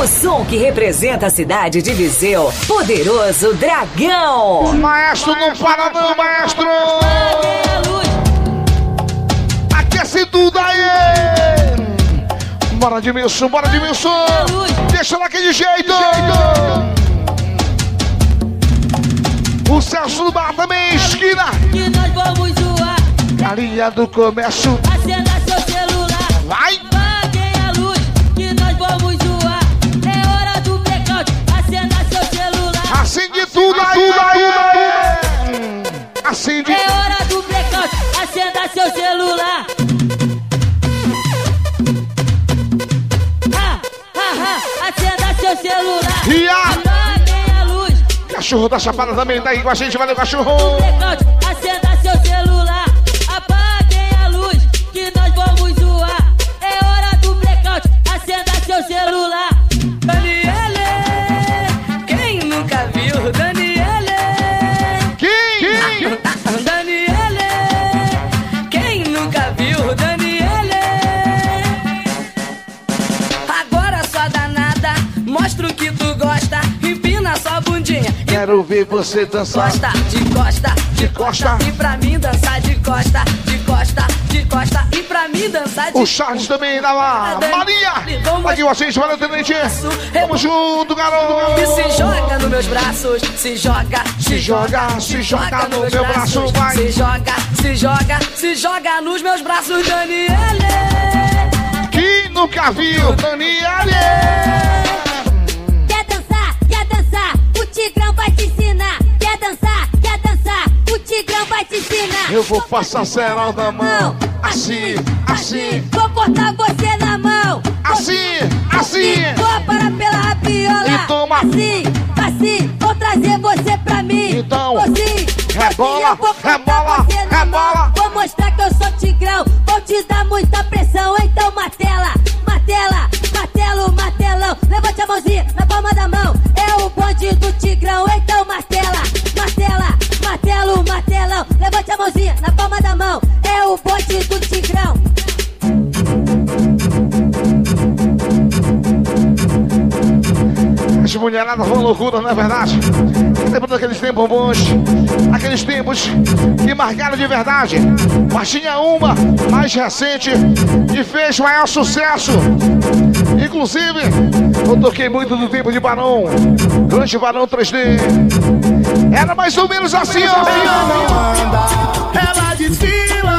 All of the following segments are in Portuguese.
O som que representa a cidade de Viseu. Poderoso Dragão. Maestro, não para não, maestro. Aquece tudo aí. Bora, Edmilson, bora, Edmilson. Deixa daquele jeito. O Celso do Bar também, esquina. Que nós vamos zoar. Galinha do comércio. Acenda seu celular. Vai. Tudo aí. Tudo aí. Acende. É hora do blackout. Acenda seu celular. Ha, ha, ha. Acenda seu celular. E a luz. Cachorro da Chapada também tá aí com a gente. Valeu, cachorro. Blackout. Acenda seu celular. Apaguem a luz. Que nós vamos zoar. É hora do blackout. Acenda seu celular. Quero ver você dançar. costa, de costa, De costa. E pra mim dançar de costa, de costa, de costa. E pra mim dançar de O Charles também dá lá. Maria! Aqui vocês, valeu, tenente. Tamo junto, E garoto. se joga nos meus braços, se joga, se, joga, se joga no meu braço, vai. Se joga, se joga, se joga nos meus braços, Daniele. Quem nunca viu? Daniele! Tigrão vai te ensinar. Quer dançar, quer dançar, o Tigrão vai te ensinar. Eu vou passar cerol da mão. Assim, assim, Vou cortar você na mão. assim, assim. Vou parar pela rapiola. E toma. Assim, assim, vou trazer você pra mim. Então, assim, rebola, assim, rebola, na rebola. Vou mostrar que eu sou Tigrão. Vou te dar muita pressão. Então, martela, martela, martelo, martelão. Levante a mãozinha na bonde do Tigrão. Então, martela, martela, martelo, martelão. Levante a mãozinha na palma da mão. É o bonde do Tigrão. As mulheradas vão loucura, não é verdade? Lembra daqueles tempos bons? Aqueles tempos que marcaram de verdade. Mas tinha uma mais recente que fez maior sucesso. Inclusive, eu toquei muito do tempo de Barão. Grande Barão 3D. Era mais ou menos assim, ó. Ela desfila,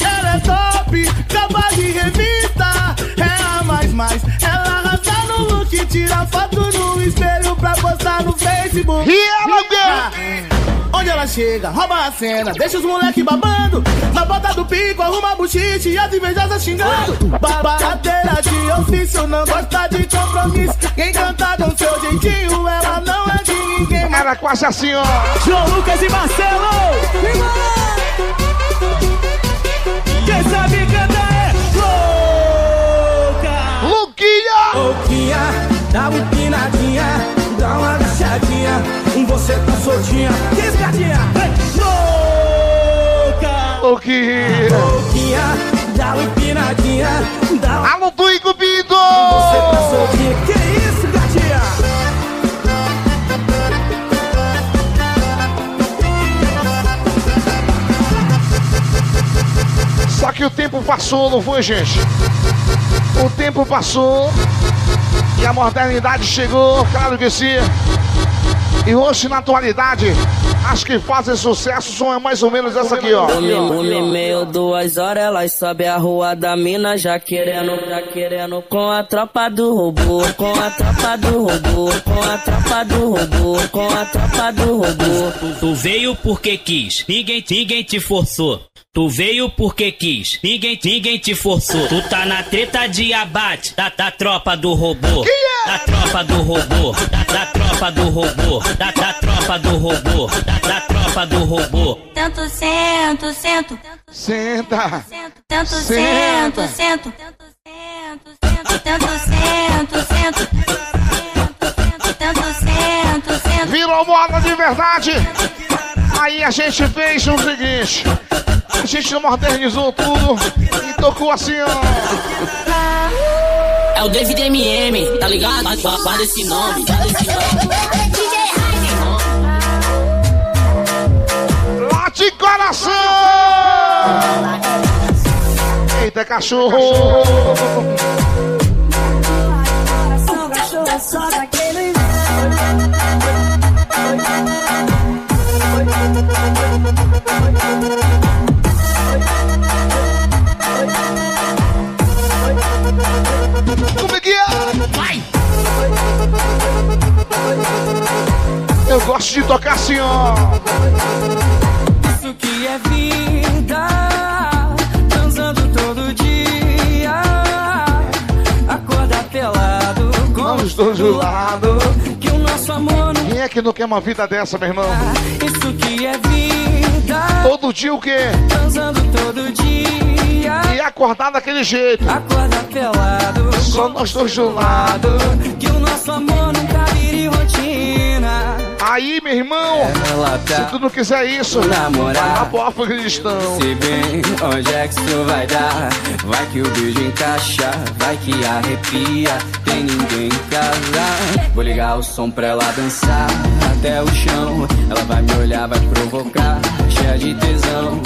ela é top, capa de revista, é a mais mais. Ela arrasa no look, tira foto Facebook. E ela, Bia? Onde ela chega, rouba a cena, deixa os moleque babando. Na bota do pico, arruma buchiche e as invejosas xingando. Babadeira de ofício, não gosta de compromisso. Quem canta com seu jeitinho, ela não é de ninguém. Era quase assim, ó. João Lucas e Marcelo! Quem sabe cantar é louca! Luquinha! Louquinha, dá uma empinadinha, dá uma agachadinha, você tá soltinha, que escadinha! Louca! Luquinha! Louquinha, dá uma empinadinha, dá uma... Alô, Tui Cupido! Você tá soltinha, que isso, gatinha? Só que o tempo passou, não foi, gente? O tempo passou e a modernidade chegou, claro que sim. E hoje, na atualidade, as que fazem sucesso são mais ou menos essa aqui, ó. Uma e meio, duas horas, elas sobe a rua da mina já querendo, já querendo com a tropa do robô, com a tropa do robô, com a tropa do robô, com a tropa do robô. Tu, tu veio porque quis, ninguém, ninguém te forçou. Tu veio porque quis, ninguém, ninguém te forçou. Tu tá na treta de abate da, da tropa do robô. Da tropa do robô, da, da tropa do robô, da, da tropa do robô, da, da tropa do robô. Tanto sento, sento, Senta! tanto sento, sento, tanto sento, tanto sento, sento, tanto sento, sento. Virou moda de verdade! Aí a gente fez o seguinte: a gente modernizou tudo e tocou assim, ó. É o David MM, tá ligado? Guarda esse nome, guarda esse nome. Late coração! Eita, cachorro! Coração, cachorro, é só daquele Eu gosto de tocar assim, ó. Isso que é vida, transando todo dia. Acorda pelado, com Vamos todos do lado. que o nosso amor é que não quer uma vida dessa, meu irmão? Isso que é vida, Todo dia o quê? transando todo dia. E acordar daquele jeito. Acorda pelado, Só nós dois do lado. que o nosso amor nunca vire rotina. Aí, meu irmão, Ela se tu não quiser isso, namorar. vai pro Afeganistão. Se bem, onde é que isso vai dar? Vai que o beijo encaixa, vai que arrepia, tem ninguém em casa. Vou ligar o som pra ela dançar até o chão. Ela vai me olhar, vai provocar, cheia de tesão.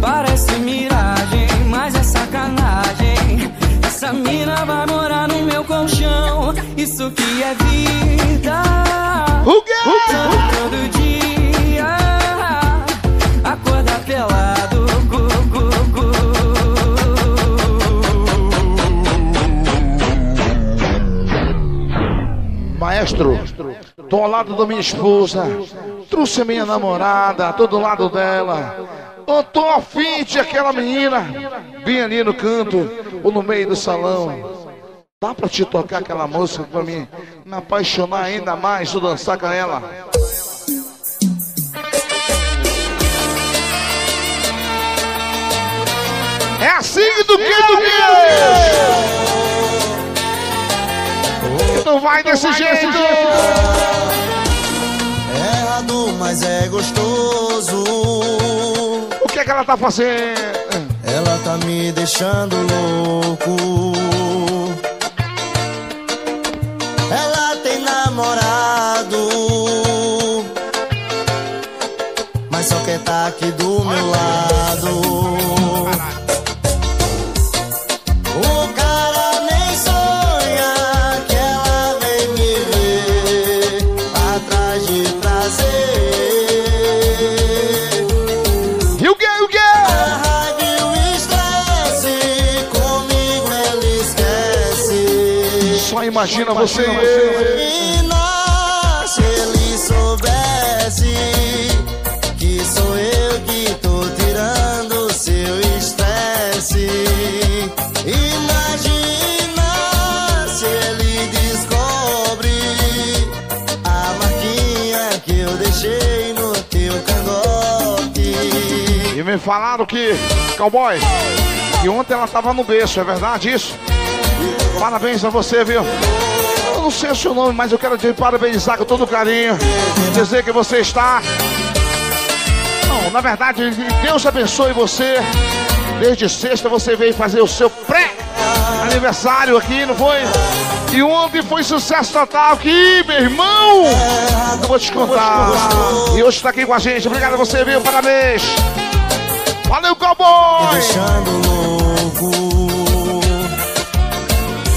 Parece miragem, mas é sacanagem. Essa mina vai morar no meu colchão. Isso que é vida. O quê? Todo dia Acorda pelado gu, gu, gu. Maestro, tô ao lado da minha esposa. Trouxe a minha namorada, tô do lado dela. Eu tô afim de aquela menina. Vim ali no canto ou no meio do salão. Dá pra te tocar aquela música pra mim me apaixonar ainda mais, ou dançar com ela? É assim do que do que? Então vai desse jeito. É errado, mas é gostoso. O que é que ela tá fazendo? Ela tá me deixando louco. Ela tem namorado, mas só quer tá aqui do meu lado. Imagina você e eu. Se ele soubesse E me falaram que, cowboy, que ontem ela tava no berço, é verdade isso? Parabéns a você, viu? Eu não sei o seu nome, mas eu quero te parabenizar com todo carinho. Dizer que você está. Não, na verdade, Deus abençoe você. Desde sexta você veio fazer o seu pré-aniversário aqui, não foi? E ontem foi sucesso total aqui, meu irmão! Eu vou te contar. E hoje está aqui com a gente. Obrigado a você, viu? Parabéns! Valeu, cowboy! deixando louco.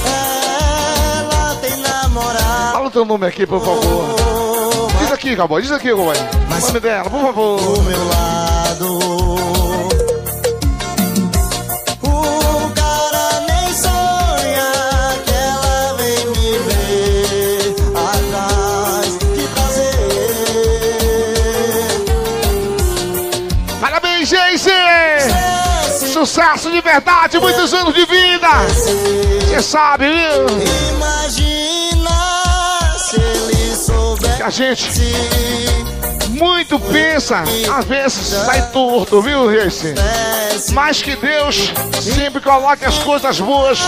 Ela tem namorado. Fala o teu nome aqui, por favor. Diz aqui, cowboy. Diz aqui, cowboy. O nome dela, por favor. do meu lado. Sucesso de verdade, muitos anos de vida! Você sabe, viu? Imagina se ele soubesse. Que a gente muito pensa, às vezes sai torto, viu, Reise? Mas que Deus sempre coloque as coisas boas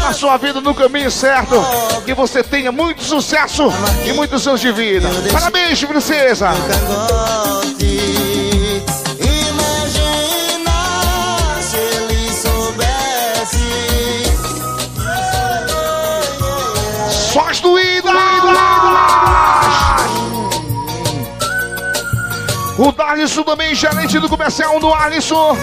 na sua vida no caminho certo. Que você tenha muito sucesso e muitos anos de vida. Parabéns, princesa! O Darlisson também, gerente do comercial do Alisson.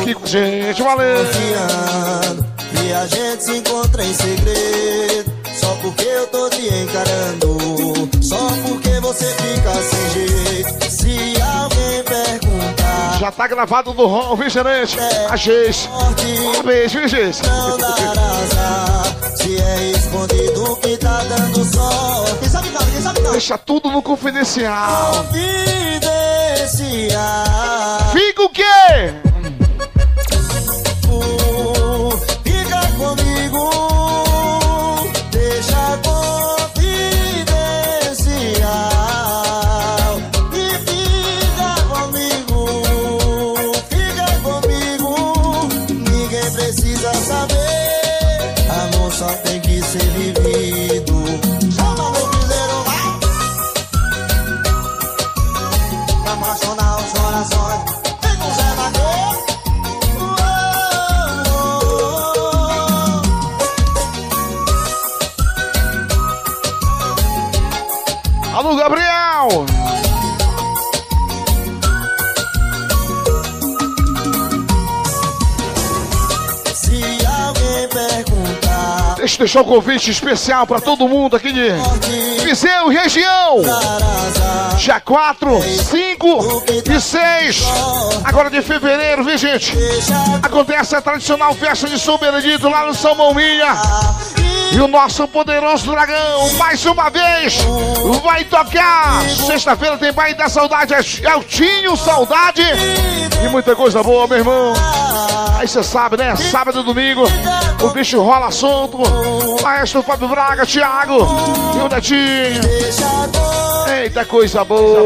Aqui com a gente, valeu. confiando E a gente se encontra em segredo Só porque eu tô te encarando Só porque você fica sem jeito Se perguntar Já tá gravado do Ron, viu, gerente? A Geis. Forte Beijo, viu, Geis? Se é escondido que tá dando Quem sabe não, quem sabe não Deixa tudo no confidencial. Confidencial Fica o quê? Gabriel! Se alguém perguntar, Deixa eu deixar um convite especial pra todo mundo aqui de Viseu região. Dia 4, 5 e 6. Agora de fevereiro, viu, gente? Acontece a tradicional festa de São Benedito lá no São Mãominha. E o nosso poderoso dragão, mais uma vez, vai tocar. Sexta-feira tem Baile da Saudade, é o Tinho Saudade. E muita coisa boa, meu irmão. Aí você sabe, né? Sábado e domingo, o bicho rola solto. Maestro Fábio Braga, Thiago e o Netinho. Eita, coisa boa.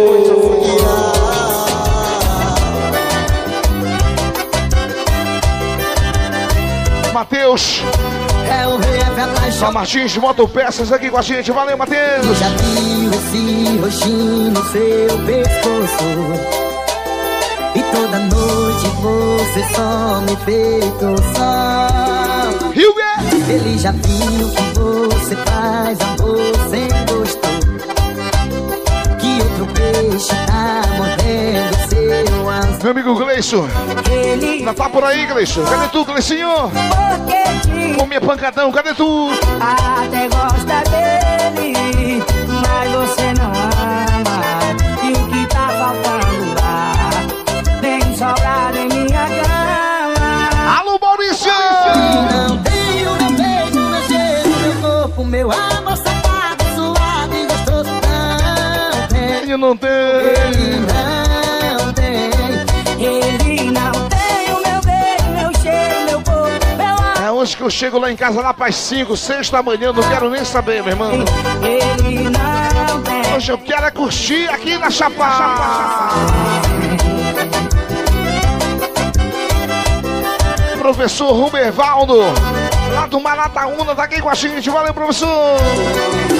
Matheus, É o rei é paixão. São Martins Motopeças aqui com a gente. Valeu, Matheus. Já vi esse roxinho no seu pescoço E toda noite você só me feito só Rio. Ele já viu que você faz amor sem gosto Que outro peixe tá mordendo seu Meu amigo Gleison. Ele Ainda tá por aí, Gleison. Cadê tu, Gleicinho? Ô, minha pancadão, cadê tu? até gosta dele Mas você não ama E o que tá faltando lá Tem sobrado em minha cama Alô, Maurício! Não tenho meu beijo, meu cheiro, meu corpo Meu amor safado, suave e gostoso Não tem Eu não tenho. Hoje que eu chego lá em casa, lá para 5, 6 da manhã. Não quero nem saber, meu irmão. Hoje eu quero é curtir aqui na Chapada. Professor Rubervaldo, lá do Marataúna, tá aqui com a gente. Valeu, professor.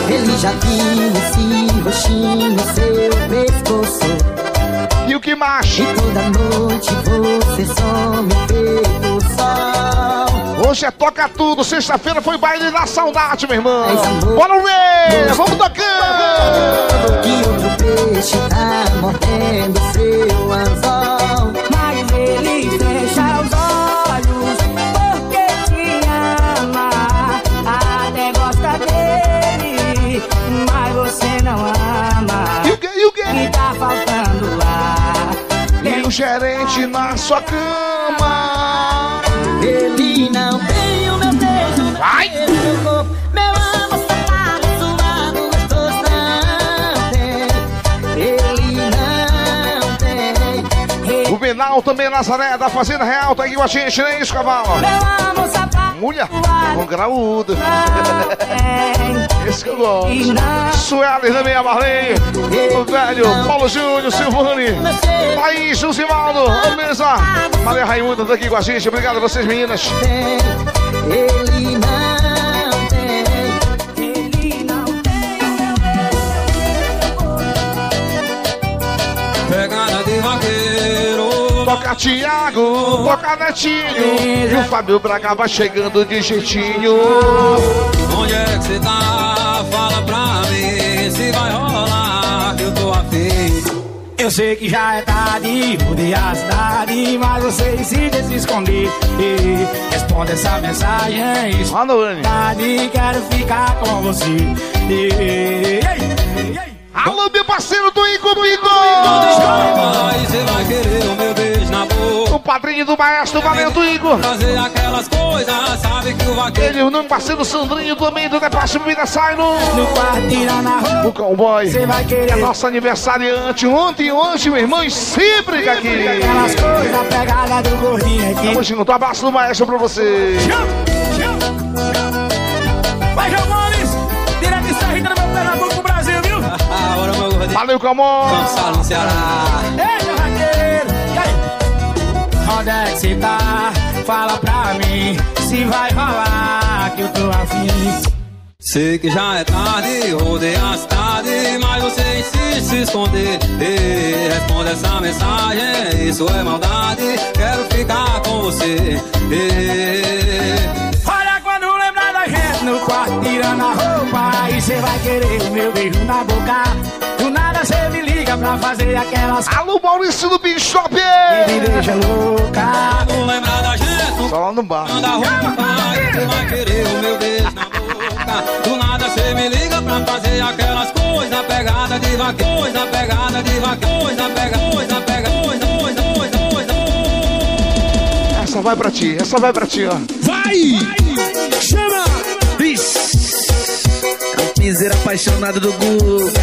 Ele já viu esse roxinho no seu pescoço o que mais? E toda noite você só me feito sol Hoje é toca tudo. Sexta-feira foi baile da saudade, meu irmão. Bora ver! Vamos tocando! Que outro peixe tá mordendo seu anzol Mas ele fecha o gerente na sua cama. Ele não tem o meu beijo, Vai! meu meu corpo, meu amor safado, suado, gostoso não tem. Ele não tem. O Benal também, Nazaré, da Fazenda Real, tá aqui com a gente, né? Isso, cavalo. Meu amor safado, Mulher, com graúdo. não tem. Esse que eu gosto. Sueli também, a Marlene. O velho, Paulo Júnior, Silvani. Thaís, Jusivaldo, beleza? Maria Raimunda tá aqui com a gente. Obrigado a vocês, meninas. Ele não Toca Tiago, toca Netinho. E o Fábio Braga vai chegando de jeitinho. Onde é que você tá? Fala pra mim se vai rolar que eu tô afim. Eu sei que já é tarde, mudei a cidade, mas você insiste em se esconder. E responde essa mensagem, Urani. tarde, quero ficar com você. E. Alô, meu parceiro do Ico Bico. Vai, você vai querer o meu padrinho do maestro Valendo Igor. Fazer aquelas coisas, sabe que o vaqueiro. Ele, o meu parceiro Sandrinho também do Depósito Vida sai no. No quarto, O cowboy. você vai É querer. nosso aniversariante ontem e hoje, meu irmão, e sempre aqui. Aquelas coisas, pegada do gordinho aqui. Tamo junto, abraço do maestro pra você. Vai, João Gomes! Direto de no meu Pernambuco Brasil, viu? Valeu, Camon. Gonçalo Ceará. Ei, Onde é que você tá? Fala pra mim se vai rolar que eu tô afim. Sei que já é tarde, rodei a cidade, mas você insiste se esconder. Ei, responde essa mensagem, isso é maldade. Quero ficar com você. Olha quando lembrar da gente no quarto tirando a roupa Aí cê vai querer o meu beijo na boca Pra fazer aquelas Alô, Maurício do Shop. que me deixa louca não lembrar da gente, Só lá no bar. Manda roupa, você vai querer o meu beijo na boca. Do nada cê me liga pra fazer aquelas coisas, pegada de vaca, coisa, pegada de vaca, coisa, pega, coisa, pega, coisa, coisa, coisa, coisa. Essa vai pra ti, essa vai pra ti, ó. Vai! Chama! É o piseiro apaixonado do Guga.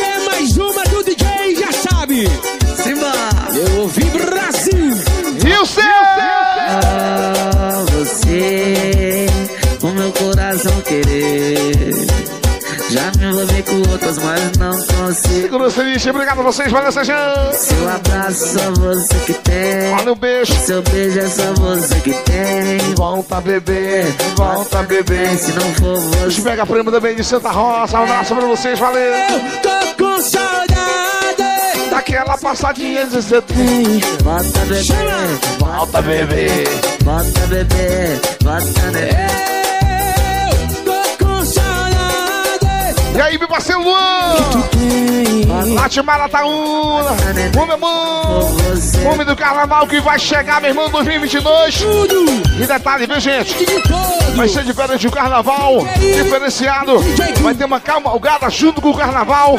É mais uma do DJ, sabe. Simba! Eu ouvi Brasil! E o seu? Ah, você, o meu coração querer. Já me envolvi com outras, mas não consigo. Segura o celiche, obrigado a vocês, valeu, Sejão. Seu abraço só você que tem. Valeu, beijo. Seu beijo é só você que tem. Volta, bebê, volta, bebê. Se não for Os você. mega prêmio também de Santa Rosa, um abraço pra vocês, valeu. Tô com saudade. Daquela passadinha de tem. Bota bebê, Volta, bebê. bota bebê, bota bebê. Tô com saudade. E aí, meu parceiro Luan? Late Marataúna, o meu irmão, homem do carnaval que vai chegar, meu irmão, 2022. E detalhe, viu, gente? Vai ser diferente o carnaval, diferenciado. Vai ter uma cavalgada junto com o carnaval,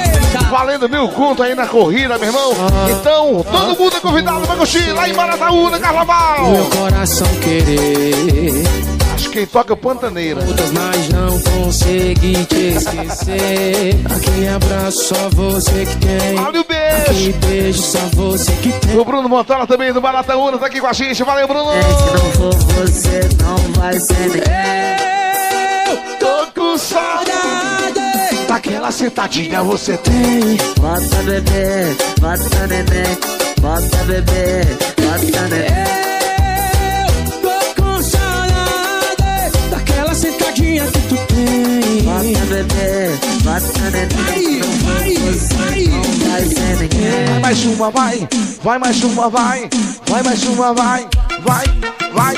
valendo mil conto aí na corrida, meu irmão. Então, todo mundo é convidado pra curtir lá em Marataúna, carnaval. Meu coração querer Que quem toca é o Pantaneira. outras, mas não consegui te esquecer. Aquele abraço só você que tem. Valeu, Aquele beijo. beijo só você que tem. O Bruno Montana também do Marataúna tá aqui com a gente. Valeu, Bruno. Se não for você, não vai ser ninguém. Tô com saudade Daquela sentadinha você tem Bota bebê, bota neném. Bota bebê, bota neném. Neném. Vai, vai, vai. Vai mais uma, vai Vai mais uma, vai Vai mais uma, vai Vai, vai,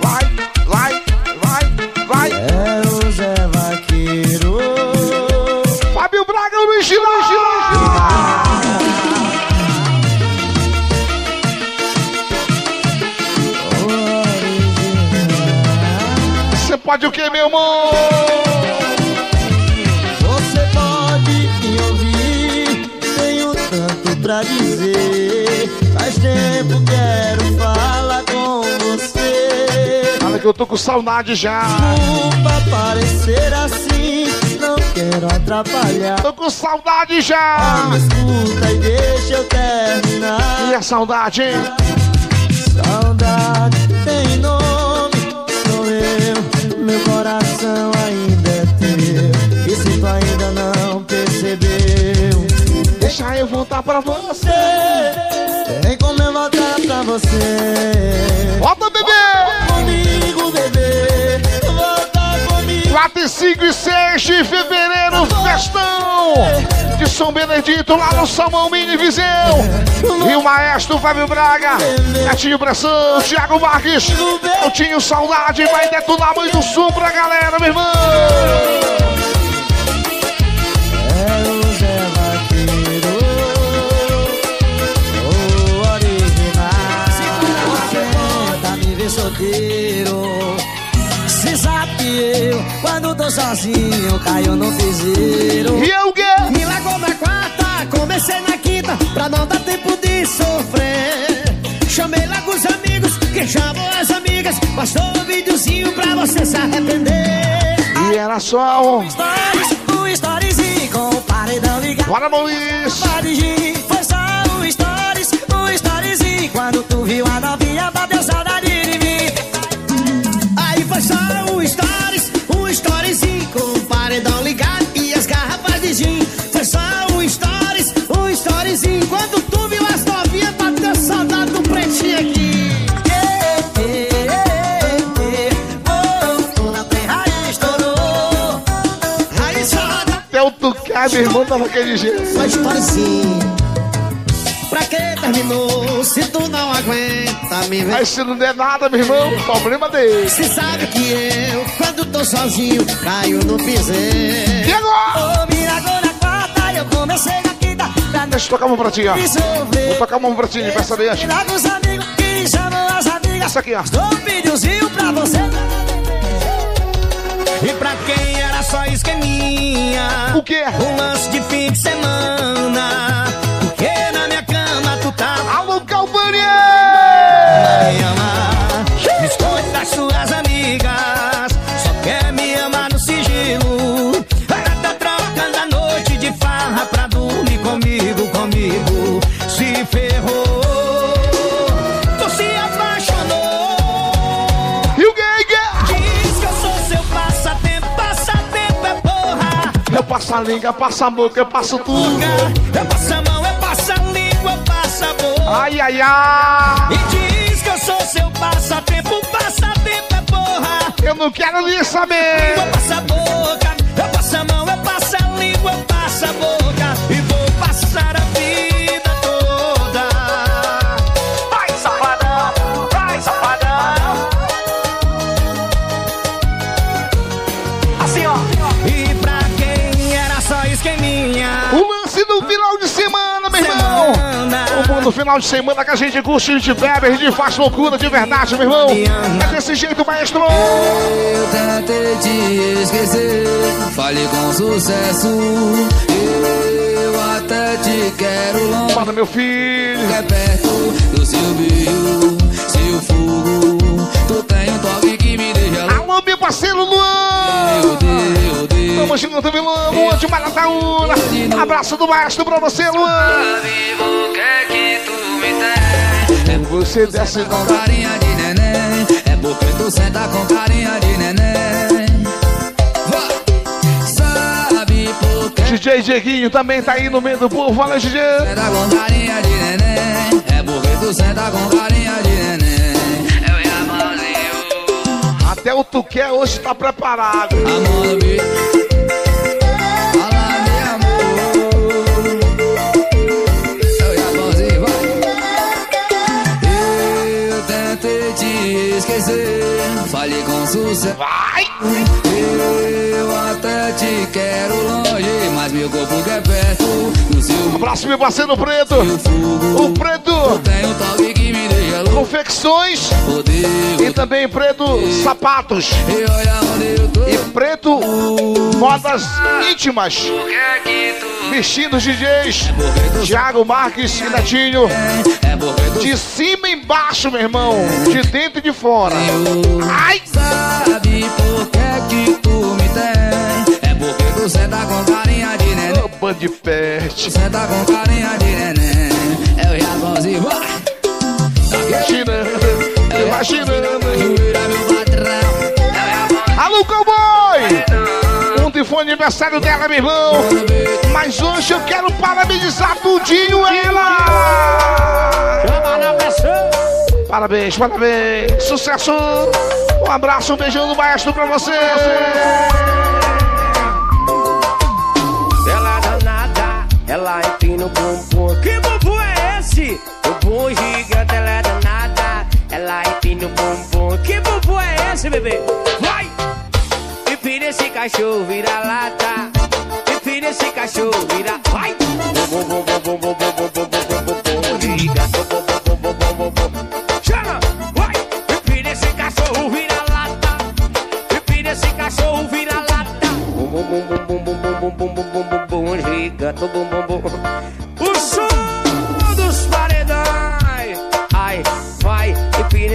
vai, vai, vai, vai É o Zé Vaqueiro. Fábio Braga estilo, no estilo, no estilo Você pode o que, meu irmão? Pra dizer. Faz tempo quero falar com você. Fala que eu tô com saudade já Desculpa parecer assim, não quero atrapalhar. Tô com saudade já Me escuta e deixa eu terminar. E a saudade, hein? Saudade tem nome, sou eu. Meu coração ainda Deixa eu voltar pra você tem como eu voltar pra você. Volta, bebê! Comigo, bebê, volta comigo. 4, 5 e 6 de fevereiro, festão! de São Benedito, lá no Salmão Mini Viseu. E o maestro Fábio Braga, Netinho Pressão, Thiago Marques, eu tinha saudade, vai detonar muito som pra galera, meu irmão. Sozinho, caio no piseiro. E eu quê? Me largou na quarta, comecei na quinta, pra não dar tempo de sofrer. Chamei logo os amigos, que chamou as amigas, bastou um videozinho pra você se arrepender. E era só um. Stories, um storyzinho com o paredão ligado. Bora, rir, foi só um stories, um storyzinho. Quando tu viu a novinha, bateu o Tucá, meu irmão, tava aquele jeito. Só storyzinho. Pra que terminou? Se tu não aguenta me ver. Mas se não der nada, meu irmão, problema dele. Se sabe que eu, quando tô sozinho, caio no piseiro. E agora? Me largou na quarta, eu comecei na quinta. Pra Deixa eu tocar uma pra ti, ó. Vou tocar uma pra ti, peça beijo. Larga os amigos que chamam as amigas. Essa aqui, ó. Dou um videozinho pra você. E pra quem só esqueminha, O quê? um lance de fim de semana. Porque na minha cama tu tá Alô, Calvânia! Passo a língua, passo a boca, eu passo tudo. Eu passo a mão, eu passo a língua, eu passo a boca. Ai, ai, ai. E diz que eu sou seu passatempo, passatempo é porra. Eu não quero nem saber. Eu passo a boca, eu passo a mão, eu passo a língua, eu passo a boca. Semana. O bom do final de semana que a gente curte, a gente bebe, a gente faz loucura de verdade, meu irmão. É desse jeito, maestro. Eu tentei te esquecer, fale com sucesso. Eu até te quero longe, Fala, meu filho. é perto do Silvio, seu fogo. Alô, meu parceiro Luan. Meu Deus, Deus. Tamo junto, vilão. Luan de Marataúna. Abraço do maestro pra você, Luan. Você desce com carinha de neném. É porque tu senta com carinha de neném. Sabe por DJ Dieguinho também tá aí no meio do povo. Fala, DJ. senta com carinha de neném? É porque tu senta com carinha de neném. Até o Tuqué hoje tá preparado. Amor no beat. Fala, meu amor. Eu a mãozinho, vai. Eu tentei te esquecer. Falei com sucesso. Vai! Eu até te quero longe, mas meu corpo quer perto do seu Abraço, meu parceiro Preto. O Preto Tem um toque que me Confecções e também Preto Sapatos. E Preto Modas Íntimas. O é Vestidos DJs. Tu Thiago Marques e Netinho. é De cima e embaixo, meu irmão. De dentro e de fora. Ai! sabe por que é que tu me tem. É porque tu senta com carinha de neném. Band de peste. Senta com carinha de neném. Eu a mãozinho, vai. Imaginando. Imaginando. Alô, cowboy! Ontem foi aniversário dela, meu irmão. Mas hoje eu quero parabenizar tudinho ela. Parabéns, parabéns. Sucesso. Um abraço, um beijão do maestro pra você. Ela danada. Vai! Empina esse cachorro, vira lata. Empina esse cachorro, vira. Vai! Bum, bum, bum, bum, bum, bum, bum, bum, bum, bum, bum, bum, liga. Bum, bum, bum, bum, bum, bum, bum. Chama! Vai! Empina esse cachorro, vira lata. Empina esse cachorro, vira lata. Bum, bum, bum, bum, bum, bum, bum, bum, bum, bum, bum, bum, liga. Bum, bum, bum, bum.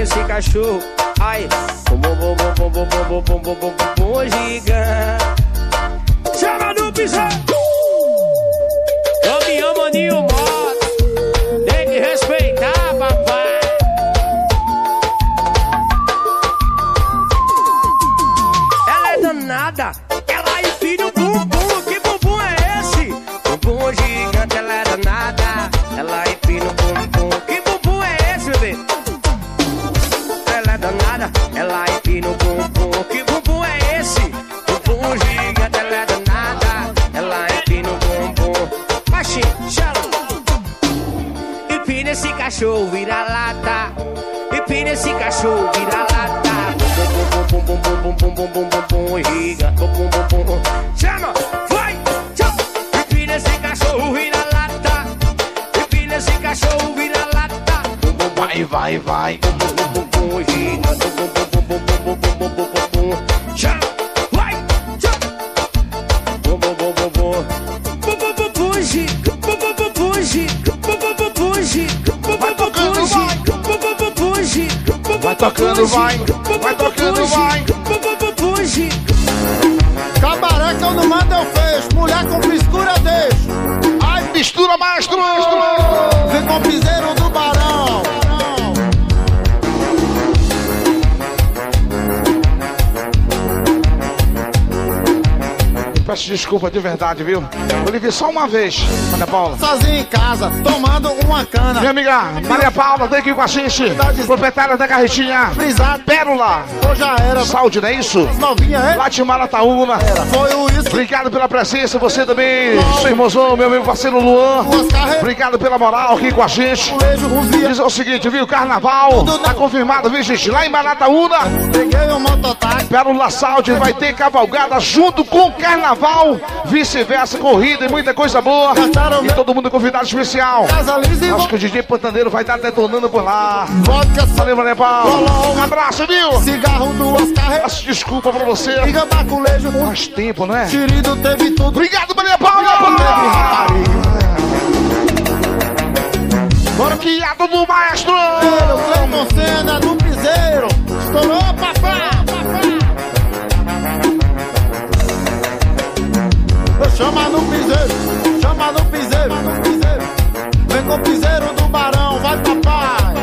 Esse cachorro. Ai, bum, bum, bum, bum, bum, bum, bum, bum, bum, bum, bum, bum, giga. Chama no piseiro. Eu me amo Nil Moto. Cachorro, vira lata. Bum, bum, bum, bum, bum, bum, bum, bum, bum, bum, bum. Chama, vai, chama. Empina esse cachorro, vira lata. Empina esse cachorro, vira lata. Vai, vai, vai. Tocando, vai. Desculpa de verdade, viu? Eu lhe vi só uma vez, Maria Paula. Sozinho em casa, tomando uma cana. Minha amiga, Maria Paula, tem aqui com a gente. Proprietária da carretinha Frisado, Pérola. ou já era. Saúde, não é isso? Novinha, é? Lá de Marataúna. Foi o. Obrigado pela presença, você também, seu irmãozão, meu amigo parceiro Luan. Obrigado pela moral aqui com a gente. Diz o seguinte, viu? Carnaval, tá confirmado, viu, gente? Lá em mototáxi. Pérola Saúde vai ter cavalgada junto com o Carnaval. Vice-versa, corrida e muita coisa boa. E todo mundo convidado especial. Acho que o DJ Pantaneiro vai estar detonando por lá. Valeu, Paulo. Um abraço, viu? Cigarro, duas carreiras. Peço desculpa pra você. Faz tempo, não tirido teve tudo. Obrigado, Maria Paula. Teve rapariga. Bora do maestro. Eu Cleiton Senna do piseiro. Estourou. Eu chama no piseiro. Chama no piseiro. no piseiro. Vem com o piseiro do barão. Vai, papai.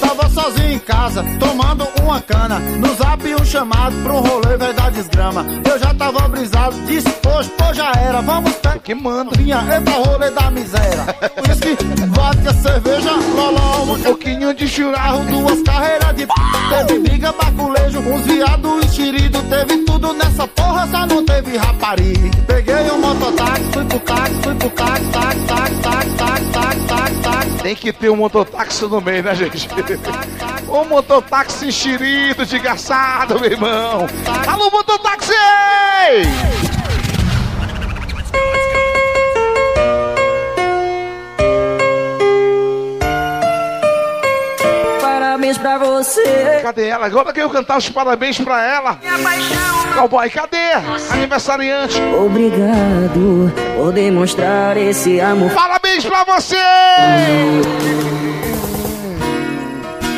Tava sozinho em casa, tomando uma cana. No zap um chamado pra um rolê, verdade desgrama. Eu já tava brisado, disposto, pô, já era. Vamos pegar. Que manda. Vinha, eita rolê da miséria. Whisky, vodka, cerveja, loló, Um pouquinho de churrasco. duas carreiras de p. Teve briga, baculejo, uns viado enxerido. Teve tudo nessa porra, só não teve rapariga. Peguei um mototáxi, fui pro táxi, fui pro táxi, táxi, táxi, táxi. Tem que ter um mototáxi no meio, né, gente? Um mototáxi enxerido, desgraçado, meu irmão. Alô, mototáxi! Parabéns pra você. Cadê ela? Agora que eu cantar os parabéns pra ela. Cowboy, cadê? Aniversariante. Obrigado por demonstrar esse amor. Parabéns pra você!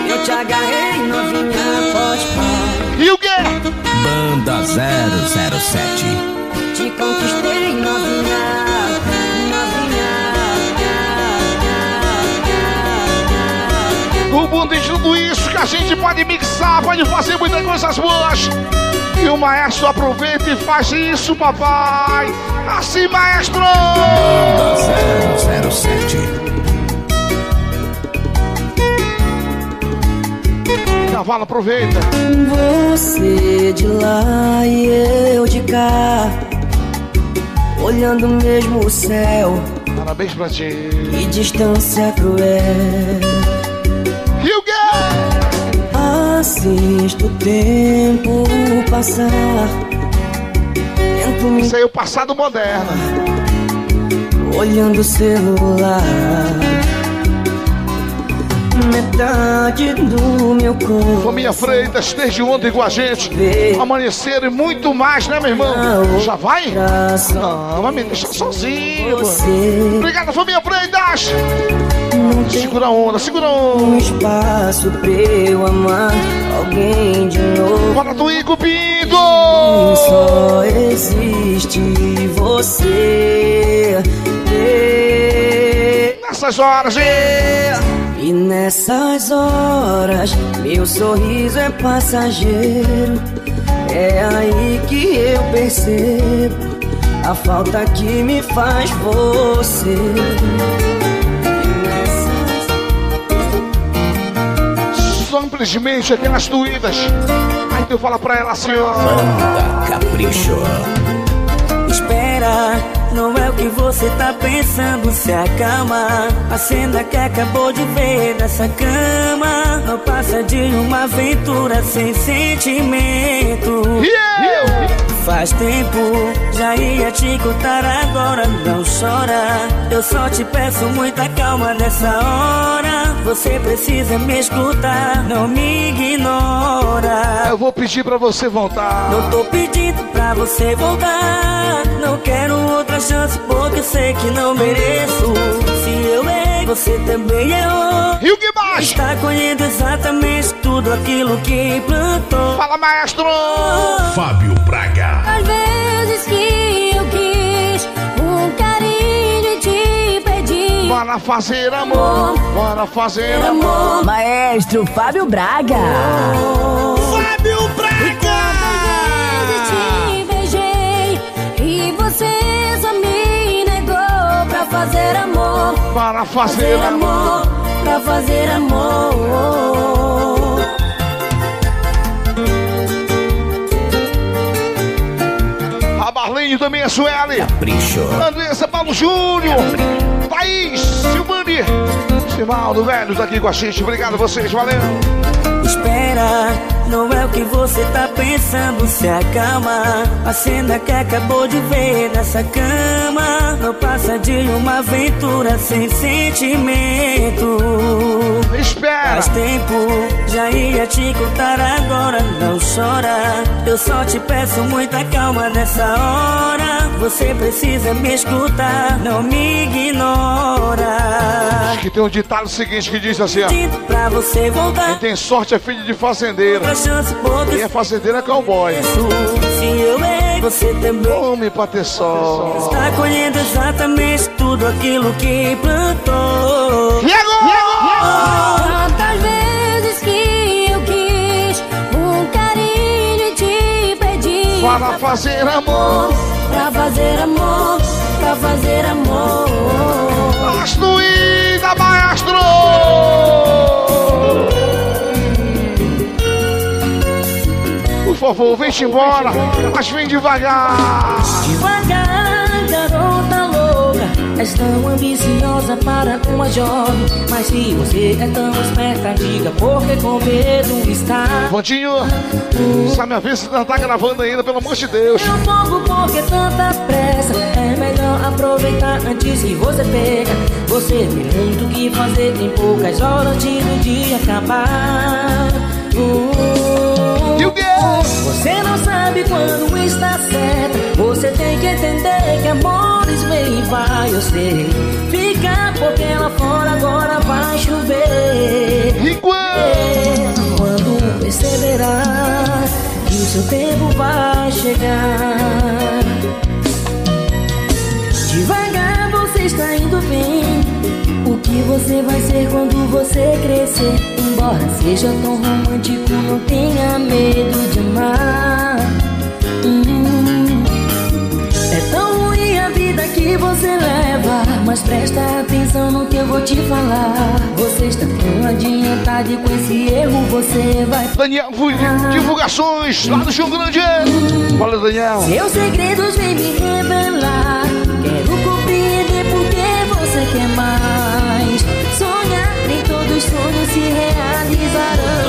Eu te agarrei novinha, pode parar. E o quê? Banda 007. Te conquistei novinha, O mundo de tudo isso que a gente pode mixar, pode fazer muitas coisas boas. E o maestro aproveita e faz isso, papai. Assim, maestro! Banda 007. Cavalo, aproveita. Você de lá e eu de cá, olhando mesmo o céu. Parabéns pra ti. Que distância cruel. O tempo passar. Isso aí é o passado moderno. olhando o celular. Metade do meu corpo. Família Freitas, desde ontem com a gente. Amanheceram e muito mais, né, meu irmão? Já vai? Não, mas me deixa sozinho. Obrigado, família Freitas. Segura a onda, segura a Um onda. espaço pra eu amar alguém de novo. Bora, Tuico Pinto! Só existe você. Nessas horas, gente. E nessas horas, meu sorriso é passageiro. É aí que eu percebo a falta que me faz você. Simplesmente aquelas tuídas. Aí tu fala pra ela assim, ó. Banda Capricho. Espera, não é o que você tá pensando, se acalma. A cena que acabou de ver nessa cama não passa de uma aventura sem sentimento. Faz tempo, já ia te contar agora, não chora. Eu só te peço muita calma nessa hora. Você precisa me escutar, não me ignora. Eu vou pedir pra você voltar. Não tô pedindo pra você voltar. Não quero outra chance porque sei que não mereço. Se eu errei, você também errou. E o que mais? Está colhendo exatamente tudo aquilo que plantou. Fala, maestro! Fábio Braga. Às vezes que eu quis um carinho e te pedi. Bora fazer amor, bora fazer amor. Maestro Fábio Braga. Fábio Braga! Fazer amor. Para fazer amor. pra fazer amor. A Marlene também é Sueli. Capricho. Andressa Paulo Júnior. Thaís, Silvani. Simaldo, velho, tá aqui com a gente. Obrigado a vocês, valeu. Espera, não é o que você tá pensando, se acalma. A cena que acabou de ver nessa cama não passa de uma aventura sem sentimento. Espera. Faz tempo, já ia te contar agora, não chora. Eu só te peço muita calma nessa hora. Você precisa me escutar, não me ignora. Acho que tem um ditado seguinte que diz assim, ó. Pedindo pra você voltar. Quem tem sorte é filho de fazendeiro. Quem é fazendeiro é cowboy. se eu errei, você também. Homem pra ter sol. Está colhendo exatamente tudo aquilo que plantou. E Tantas vezes que eu quis um carinho e te pedi. Para fazer amor. Pra fazer amor, pra fazer amor. Construída, maestro! Por favor, vem-te embora, mas vem devagar. Devagar, garota louca. És tão ambiciosa para uma jovem. Mas se você é tão esperta, diga por que com medo está. Vandinho, sabe minha vez se não tá gravando ainda, pelo amor de Deus. Eu fogo porque tanta pressa. É melhor aproveitar antes que você pega. Você tem muito o que fazer, tem poucas horas de no dia acabar. Eu sei. Fica porque lá fora agora vai chover. E quando? Quando perceberá que o seu tempo vai chegar. Devagar você está indo bem. O que você vai ser quando você crescer? Embora seja tão romântico, não tenha medo de amar. Hum. É tão ruim a vida que você leva. Mas presta atenção no que eu vou te falar. Você está tão adiantado e com esse erro você vai. Daniel, fui, divulgações lá do Rio Grande. Fala, Daniel. Seus segredos vem me revelar. Quero compreender por que você quer mais. Sonhar, nem todos os sonhos se realizarão.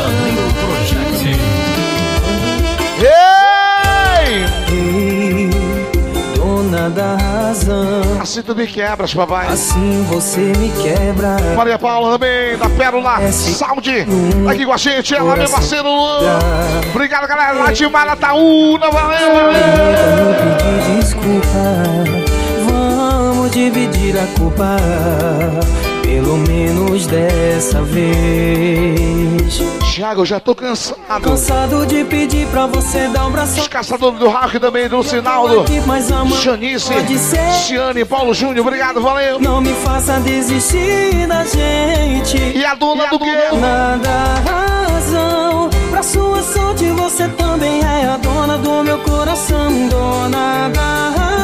Ei! Razão. Assim tu me quebras, papai. Assim você me quebra. Maria Paula também, da Pérola Saúde. Tá aqui com a gente, ela, meu parceiro. Obrigado, galera. Lá de Marataúna, valeu, valeu. desculpa. Vamos dividir a culpa. Pelo menos dessa vez. Thiago, eu já tô cansado. Cansado de pedir pra você dar um braço. Os caçadores do Rock também, do Sinaldo. Janice, Ciane, Paulo Júnior, obrigado, valeu. Não me faça desistir da gente. E a dona do quê? Nada razão. Pra sua sorte, você também é a dona do meu coração. Dona da razão.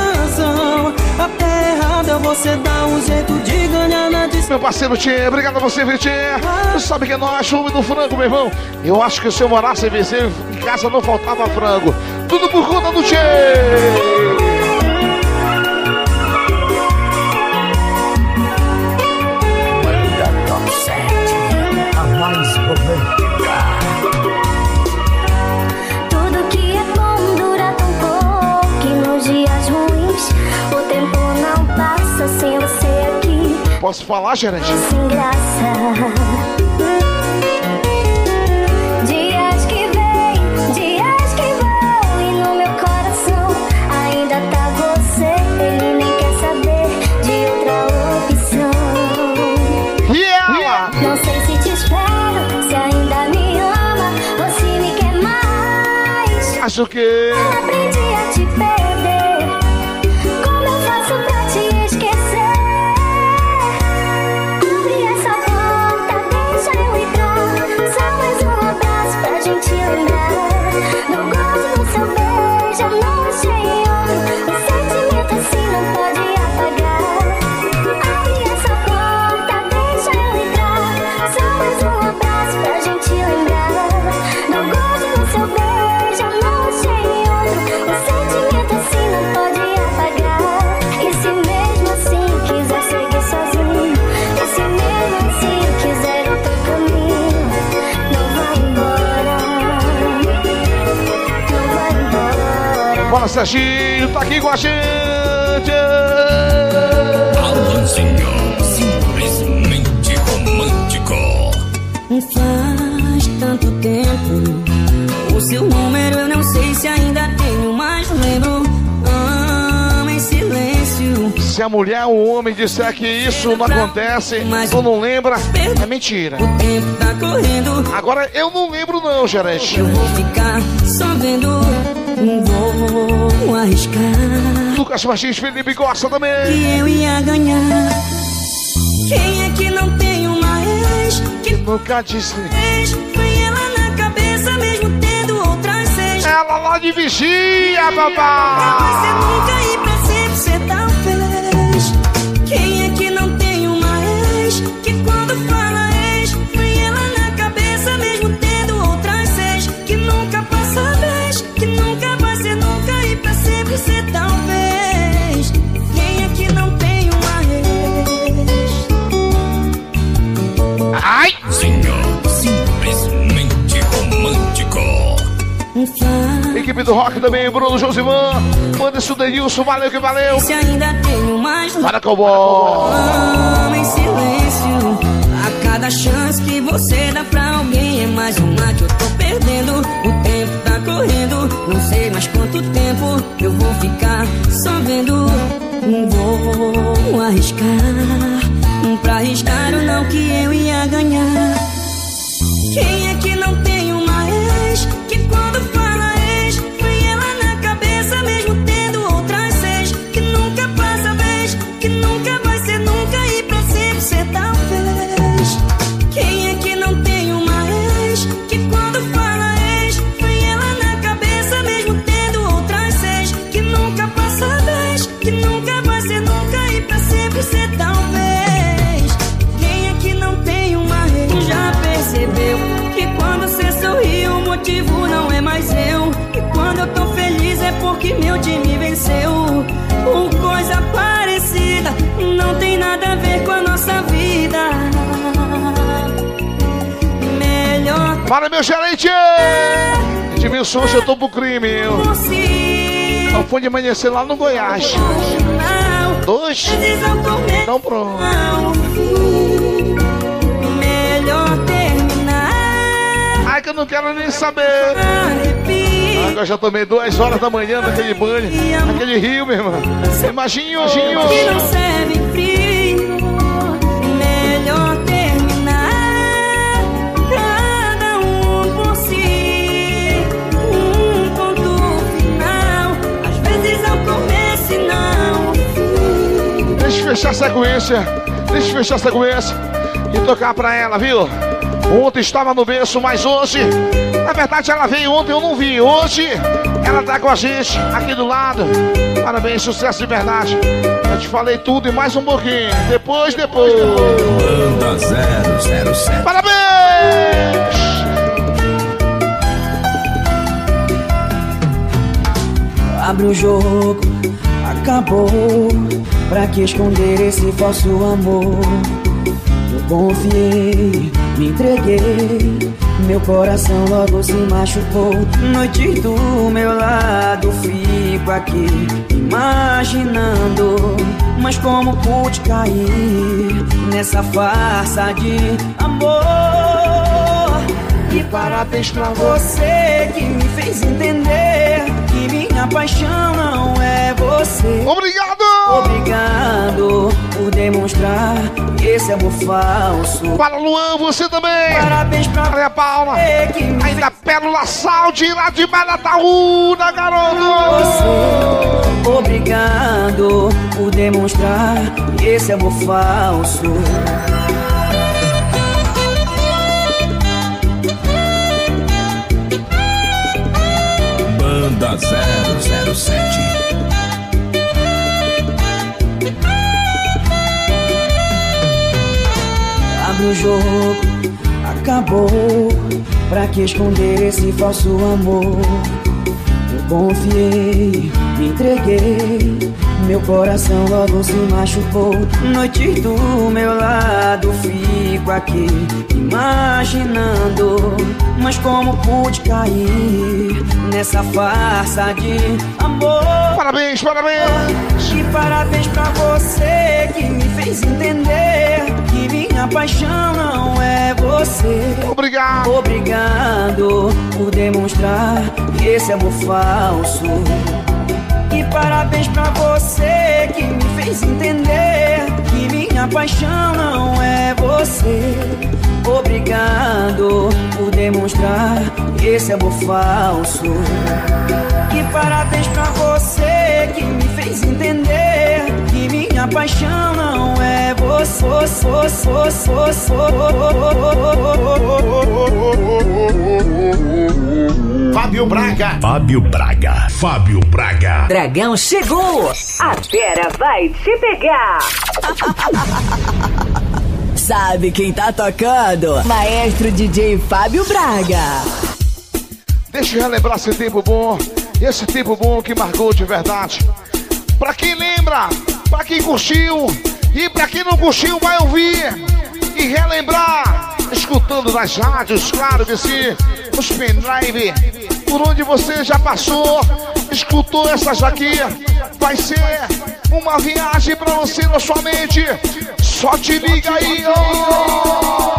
Errada você dá um jeito de ganhar na distância. Meu parceiro Tchê, obrigado a você, Vitinho. Sabe que é nós, chuva do frango, meu irmão. Eu acho que se eu morasse em VC, em casa não faltava frango. Tudo por conta do Tchê. Posso falar, gerente? Sem graça. Dias que Serginho, tá aqui com a gente. Alanzinho, simplesmente romântico. Faz tanto tempo. O seu número eu não sei se ainda tenho, mas lembro. Ama em silêncio. Se a mulher ou o homem disser que isso não acontece, ou não lembra, é mentira. O tempo tá correndo. Agora eu não lembro, não, gerente. Eu vou ficar só vendo. Vou arriscar. Lucas Martins, Felipe Costa também. Que eu ia ganhar. Quem é que não tem uma ex? Que nunca disse. Ex, foi ela na cabeça, mesmo tendo outras seis. Ela lá de vigia, babá. Pra você nunca ir Equipe do Rock também, Bruno Josivan, Anderson Denilson, valeu que valeu. Se ainda tenho mais Para Cowboy. Ama em silêncio. A cada chance que você dá pra alguém é mais uma que eu tô perdendo. O tempo tá correndo, não sei mais quanto tempo eu vou ficar só vendo. Vou arriscar pra arriscar o não que eu ia ganhar. Quem é que Para meu gerente! Edmilson, eu tô pro crime, eu. Fim de amanhecer lá no Goiás. Dois? Então pronto. Ai que eu não quero nem saber. Agora já tomei duas horas da manhã naquele banho, naquele rio, meu irmão. Imagina, imagina. Fechar a sequência. Deixa eu fechar a sequência e tocar pra ela, viu? Ontem estava no berço, mas hoje, na verdade, ela veio ontem, eu não vi. Hoje, ela tá com a gente aqui do lado. Parabéns, sucesso de verdade. Eu te falei tudo e mais um pouquinho. Depois, depois. Banda 007. Parabéns! Abre o jogo, acabou. Pra que esconder esse falso amor? Eu confiei, me entreguei. Meu coração logo se machucou. Noite do meu lado, fico aqui imaginando. Mas como pude cair nessa farsa de amor? E parabéns pra você que me fez entender que minha paixão não é você. Obrigado! Obrigado por demonstrar que esse amor falso. Para Luan, você também! Parabéns pra Maria Paula! que me Aí da Pérola Saúde lá de Marataúna, garoto! você. Obrigado por demonstrar que esse amor falso. Banda 007. Abre o jogo, acabou. Pra que esconder esse falso amor? Eu confiei, me entreguei. Meu coração logo se machucou. Noite do meu lado, fico aqui imaginando. Mas como pude cair nessa farsa de amor? Parabéns, parabéns! E parabéns pra você que me fez entender minha paixão não é você. Obrigado! Obrigado por demonstrar que esse amor falso. E parabéns pra você que me fez entender que minha paixão não é você. Obrigado por demonstrar que esse amor falso. E parabéns pra você que me fez entender que minha paixão não é você. Fábio Braga! Fábio Braga. Fábio Braga. Dragão chegou! A fera vai te pegar! Sabe quem tá tocando? Maestro DJ Fábio Braga. Deixa eu relembrar esse tempo bom, esse tempo bom que marcou de verdade. Pra quem lembra, pra quem curtiu e pra quem não curtiu vai ouvir e relembrar, escutando nas rádios, claro que sim, nos pendrive, por onde você já passou, escutou essas aqui, vai ser uma viagem pra você na sua mente. Só te liga aí, ó.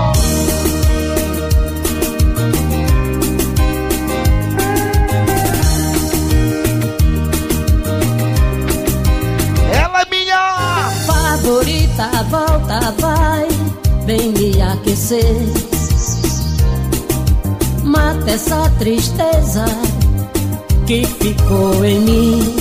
Favorita, volta, vai, vem me aquecer. Mata essa tristeza que ficou em mim.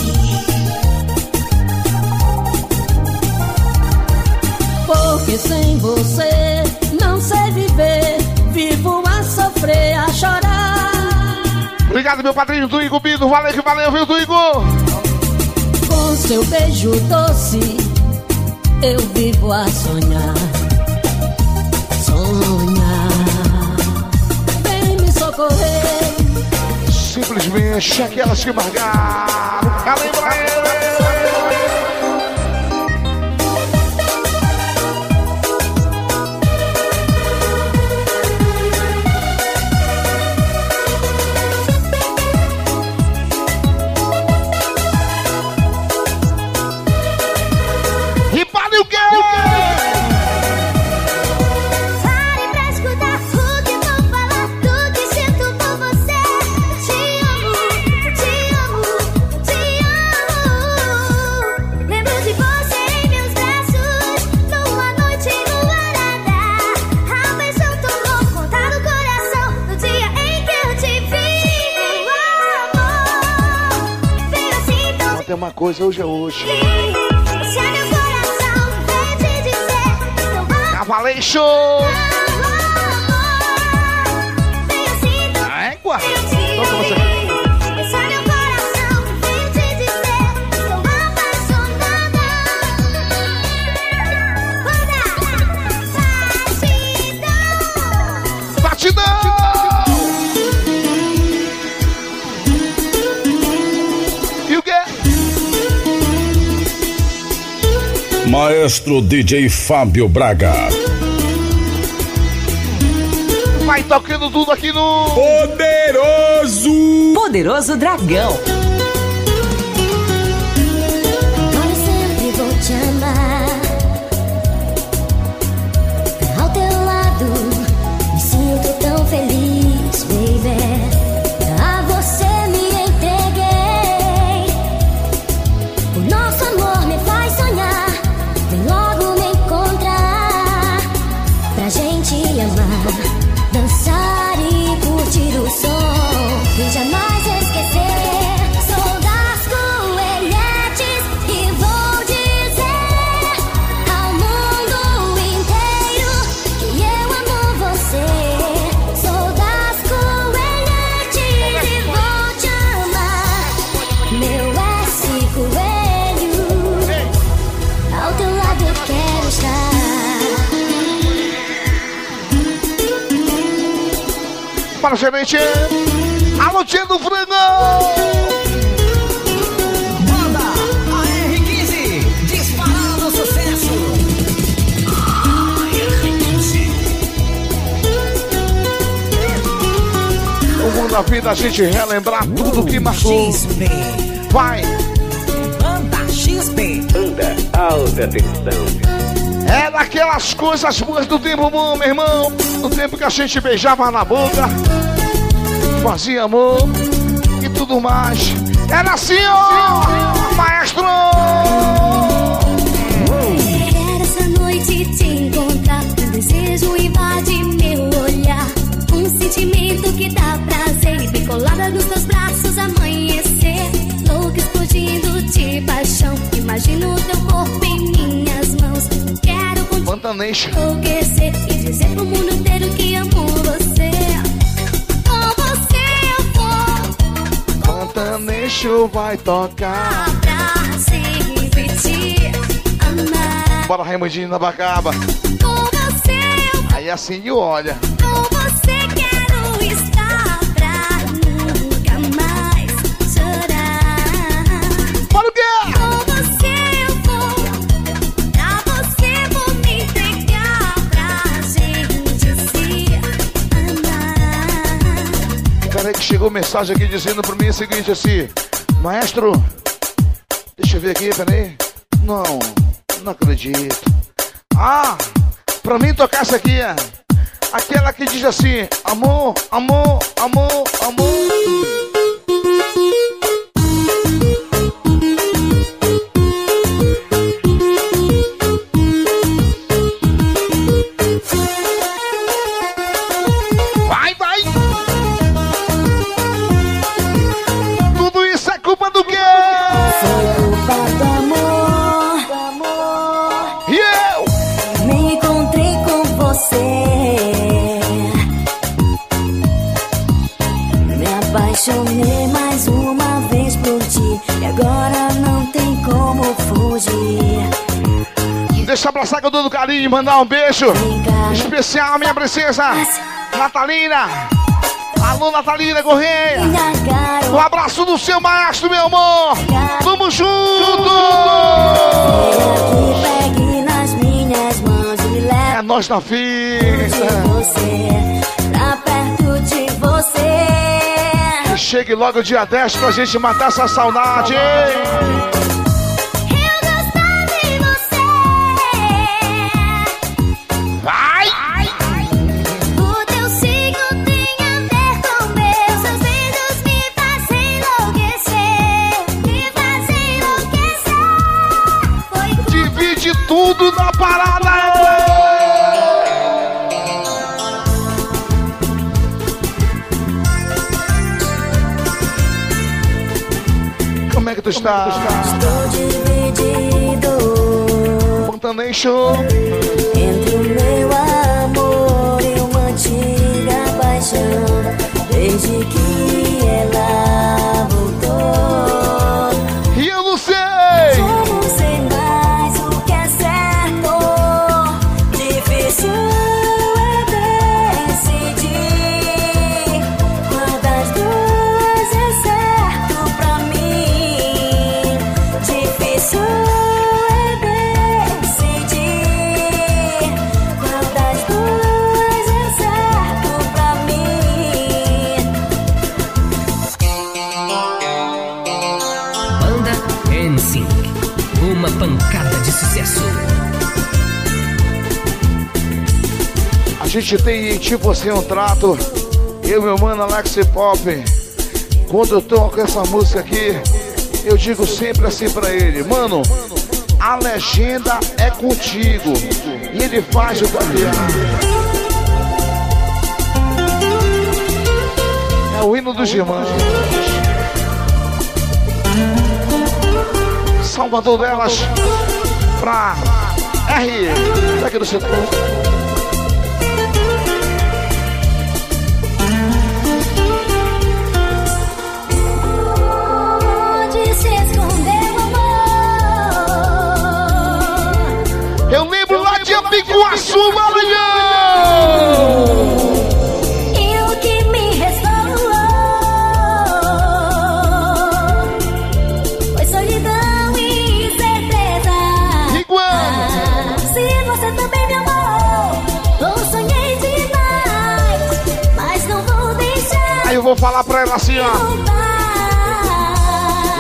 Porque sem você não sei viver, vivo a sofrer, a chorar. Obrigado, meu padrinho Tuigo Bido. Valeu que valeu, viu, Tuigo? Com seu beijo doce, eu vivo a sonhar. Sonhar. Vem me socorrer. Simplesmente aquelas que marcaram. Calembra ele. Coisa, hoje é hoje. Se é meu coração Maestro DJ Fábio Braga. Vai tocando tudo aqui no. Poderoso! Poderoso Dragão. Agora sempre vou te amar. Para o gerente. Alô, tia do frango! Banda AR15, disparando sucesso. O mundo da vida, a gente relembrar tudo que marcou. Vai! Banda XP. Banda Alta Tensão. É daquelas coisas boas do tempo bom, meu irmão. Do tempo que a gente beijava na boca, fazia amor e tudo mais. Era assim, ó, maestro! Quero essa noite te encontrar. Desejo invade meu olhar. Um sentimento que dá prazer. Bem colada nos teus braços amanhecer. Louco explodindo de paixão. Imagino teu corpo em minhas mãos. Quero enlouquecer e dizer pro mundo inteiro que amo Pantaneixo vai tocar. pra sempre te amar. Bora, Raimundinho da Bacaba. Com você Aí assim, olha. Com você chegou mensagem aqui dizendo pra mim o seguinte assim. Maestro, deixa eu ver aqui, peraí. Não, não acredito. Ah, pra mim tocar essa aqui, é. Aquela que diz assim, amor, amor, amor, amor. Deixa abraçar com todo carinho e mandar um beijo especial, minha princesa Natalina. Alô, Natalina Correia. Um abraço do seu maestro, meu amor. Tamo junto. Pegue nas minhas mãos me leve É nós na. E chegue logo dia 10 pra gente matar essa saudade. Tudo na parada. Como é que que tu está? Estou dividido Pantanation. entre o meu amor e uma antiga paixão. Desde que gente tem tipo assim um trato. Eu, meu mano Alex Pop. Quando eu toco essa música aqui, eu digo sempre assim pra ele, mano, a legenda é contigo. E ele faz o tapear. É o hino dos irmãos. Salvador delas pra R. Daqui do setor. Deixar. Aí eu vou falar pra ela assim, ó.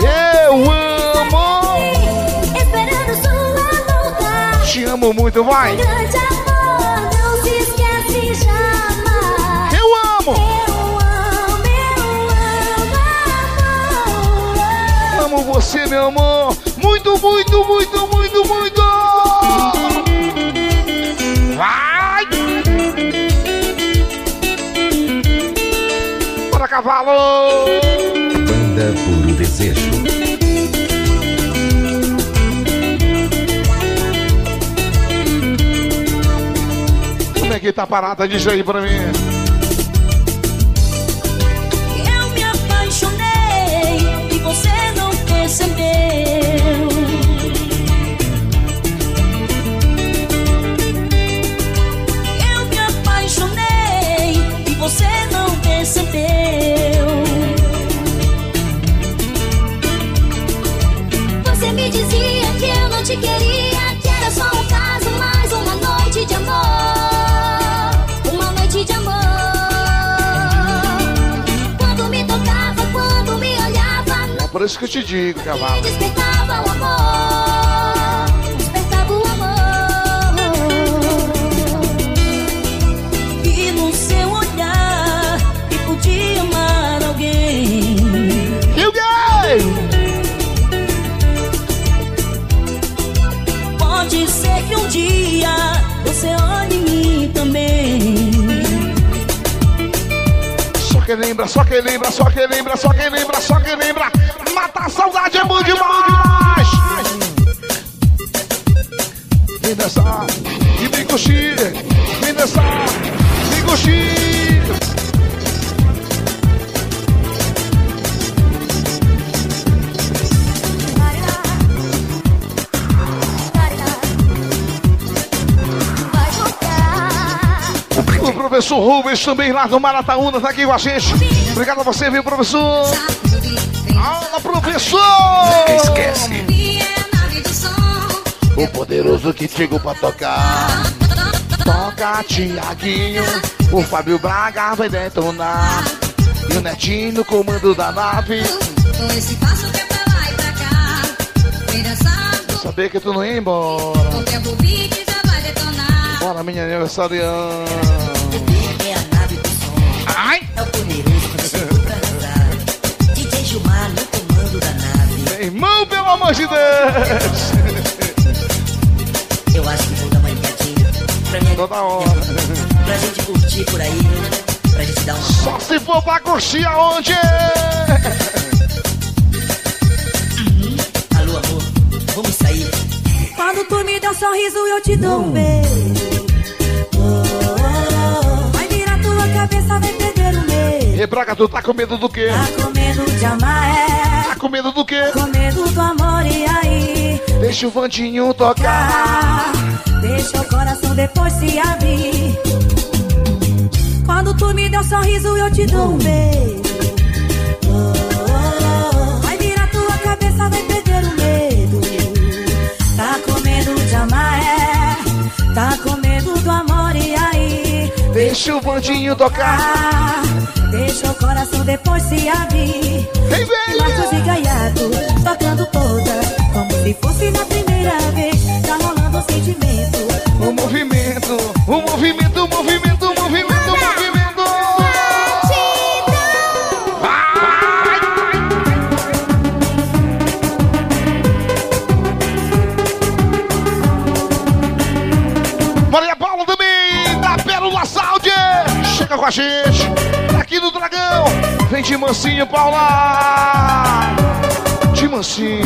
Eu amo! Te amo muito, vai! Grande amor, não se esquece jamais. Eu amo! Amo você, meu amor! Muito, muito, muito, muito, muito! Vai! Bora, cavalo! Banda Puro Desejo. Que tá parada? Diz aí pra mim. Por isso que eu te digo, cavalo. despertava o amor. Despertava o amor. E no seu olhar, que podia amar alguém. Eu Pode ser que um dia você olhe em mim também. Só quem lembra, só quem lembra, só quem lembra, só quem lembra, só quem lembra. Mata a saudade é bom demais! Vem dançar e vem curtir. Vem dançar, vem curtir. O professor Rubens também lá do Marataúna tá aqui com a gente. Obrigado a você, viu, professor? Aula, professor! Nunca esquece. O poderoso que chegou pra tocar. Toca, Tiaguinho. O Fábio Braga vai detonar. E o Netinho no comando da nave. Com esse passo que é pra lá e pra cá. Vem dançando, Eu sabia que tu não ia embora. o tempo beat já vai detonar. Bora, minha aniversariante. amor de Deus. Eu acho que vou dar uma ligadinha pra minha Toda hora. Pra gente curtir por aí, né? pra gente dar uma. Só se for pra curtir aonde? Uhum. Alô, amor, vamos sair. Quando tu me dá um sorriso, eu te dou um hum. beijo. Vai virar tua cabeça, vai perder o meu. E Braga, tu tá com medo do quê? Tá com medo de amar, é. Tá com medo do quê? Tá com medo do amor. Deixa o Vandinho tocar. Deixa o coração depois se abrir. Quando tu me deu um sorriso, eu te dou um beijo. Oh, vai virar tua cabeça, vai perder o medo. Tá com medo de amar, é. Tá com medo do amor? Deixa o Vandinho tocar. Deixa o coração depois se abrir. Vem, vem, Laços de gaiato, tocando todas. Como se fosse na primeira vez. Tá rolando o sentimento. O movimento, o movimento, o movimento, com a gente, aqui no Dragão. Vem de mansinho, Paula. De mansinho.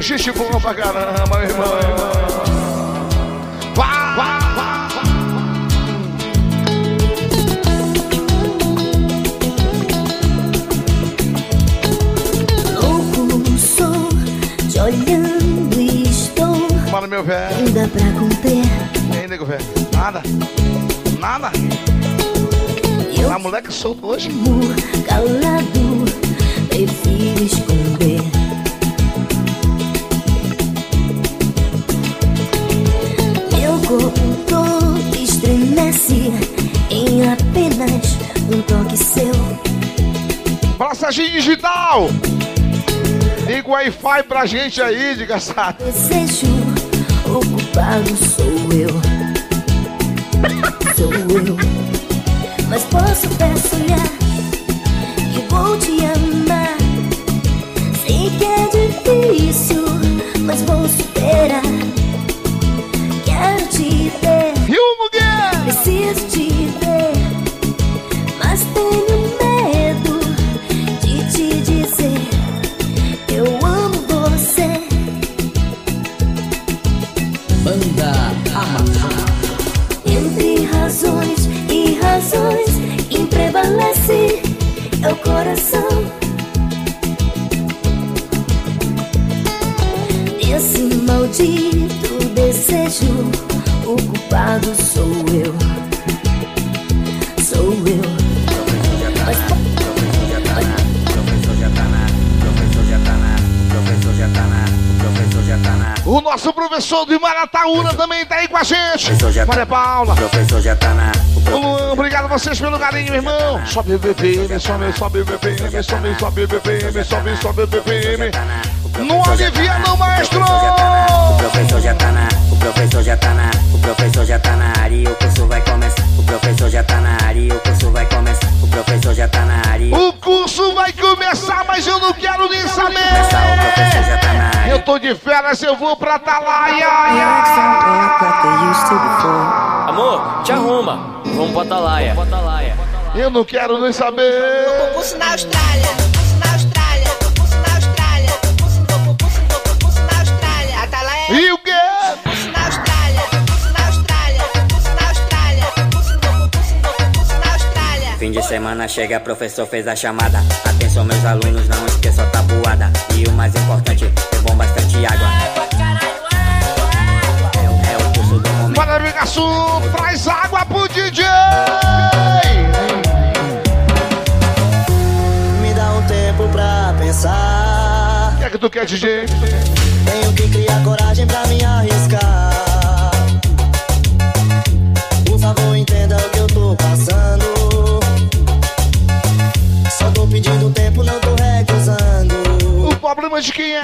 Xixi bom pra caramba, meu irmão. Vá, vá, vá. Louco sou, te olhando estou. Bora, meu velho. Ainda pra conter. E aí, nego velho? Nada? Nada? Tá moleque solto hoje? Calado, prefiro esconder. Serginho Digital! Liga o Wi-Fi pra gente aí, desgraçado. Desejo, o culpado sou eu. Marataúna também tá aí com a gente. Maria Paula. Professor já tá na. Luan, obrigado a vocês pelo carinho, irmão. Sobe BPM, sobe, sobe BPM, sobe, sobe BPM, sobe, sobe BPM. Não alivia não, maestro! O professor já tá na. O professor já tá na. O professor já tá na área e o curso vai começar. O professor já tá na área e o curso vai começar. O professor já tá na área. O curso vai começar, mas eu não quero nem saber. Eu tô de férias, eu vou pra Atalaia. Amor, te arruma. Vamos pra Atalaia. Eu não quero nem saber. Curso na Austrália, curso na Austrália, Fim de semana chega, professor fez a chamada. Atenção, meus alunos, não esqueçam a tabuada. E o mais importante, é bom bastante água. É, é o curso do momento. Para Migaçu, traz água pro DJ! Me dá um tempo pra pensar. O que é que tu quer, DJ? Tenho que criar coragem pra me arriscar. Por favor, entenda o que eu tô passando. Pedindo tempo, não tô recusando. O problema é de quem é?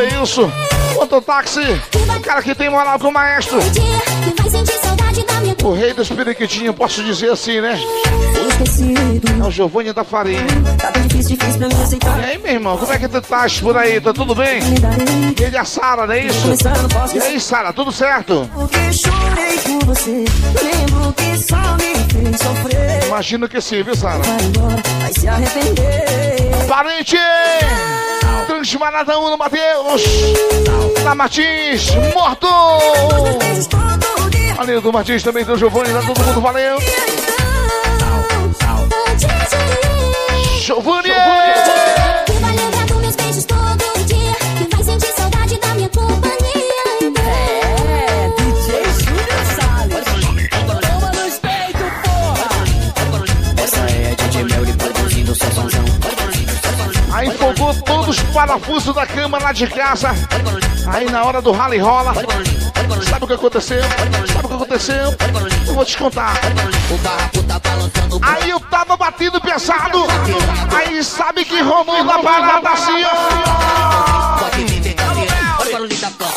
É isso? Quanto táxi? O cara que tem moral com o maestro. O rei dos periquitinhos, posso dizer assim, né? É o Giovanni da Farinha. E aí, meu irmão, como é que tu estás por aí? Tá tudo bem? E ele é a Sara, não é isso? E aí, Sara, tudo certo? Porque chorei por você. Lembro que só me fez sofrer. Imagino que sim, viu, Sara? Vai embora, vai se arrepender. Parente! Transmarada 1 no Matheus! Na Martins, morto! Valeu do Martins também, do Giovanni, tá todo mundo valeu! Giovanni! Que vai lembrar dos meus beijos todo dia. Que vai sentir saudade da minha companhia. É, DJ Júlio Salles. Toma no peito, porra. Essa é a DJ Melly produzindo só somzão. Aí fogou todos os parafusos da cama lá de casa. Aí na hora do rally rola. Sabe o que aconteceu? Sabe o que aconteceu? Eu vou te contar. Aí eu tava batendo pesado. Aí sabe que rolou na parada assim, ó. Olha o barulho da prova.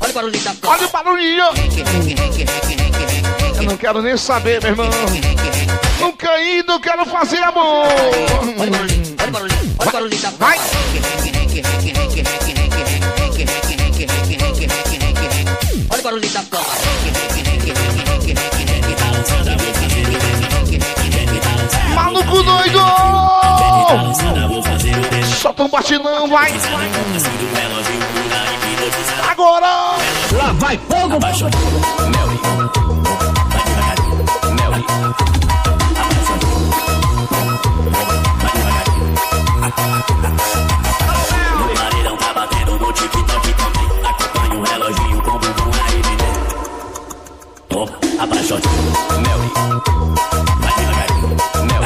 Olha o barulho da prova. Olha o barulhinho. Não quero nem saber, meu irmão. Nunca indo, quero fazer amor. Olha o. Vai. Olha o. Maluco doido! Solta um batidão, vai! Agora! Lá vai fogo!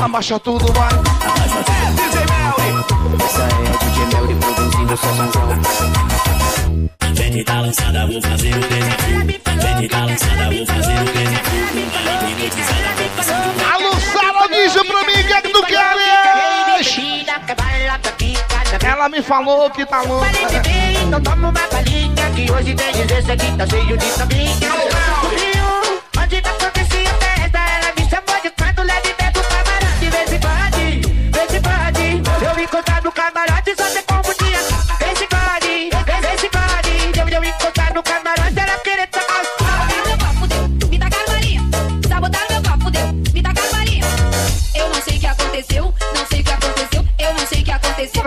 Abaixa tudo, vai! Abaixa o DJ Melly. Essa é a DJ Melly produzindo só somzão. Vem que tá lançada, vou fazer o desafio. Vem que tá lançada, vou fazer o desafio. Alô, Sara, diz pra mim que é que tu queres! Ela me falou que tá louca. Então toma uma palhinha que hoje tem esse aqui tá cheio de tampinha.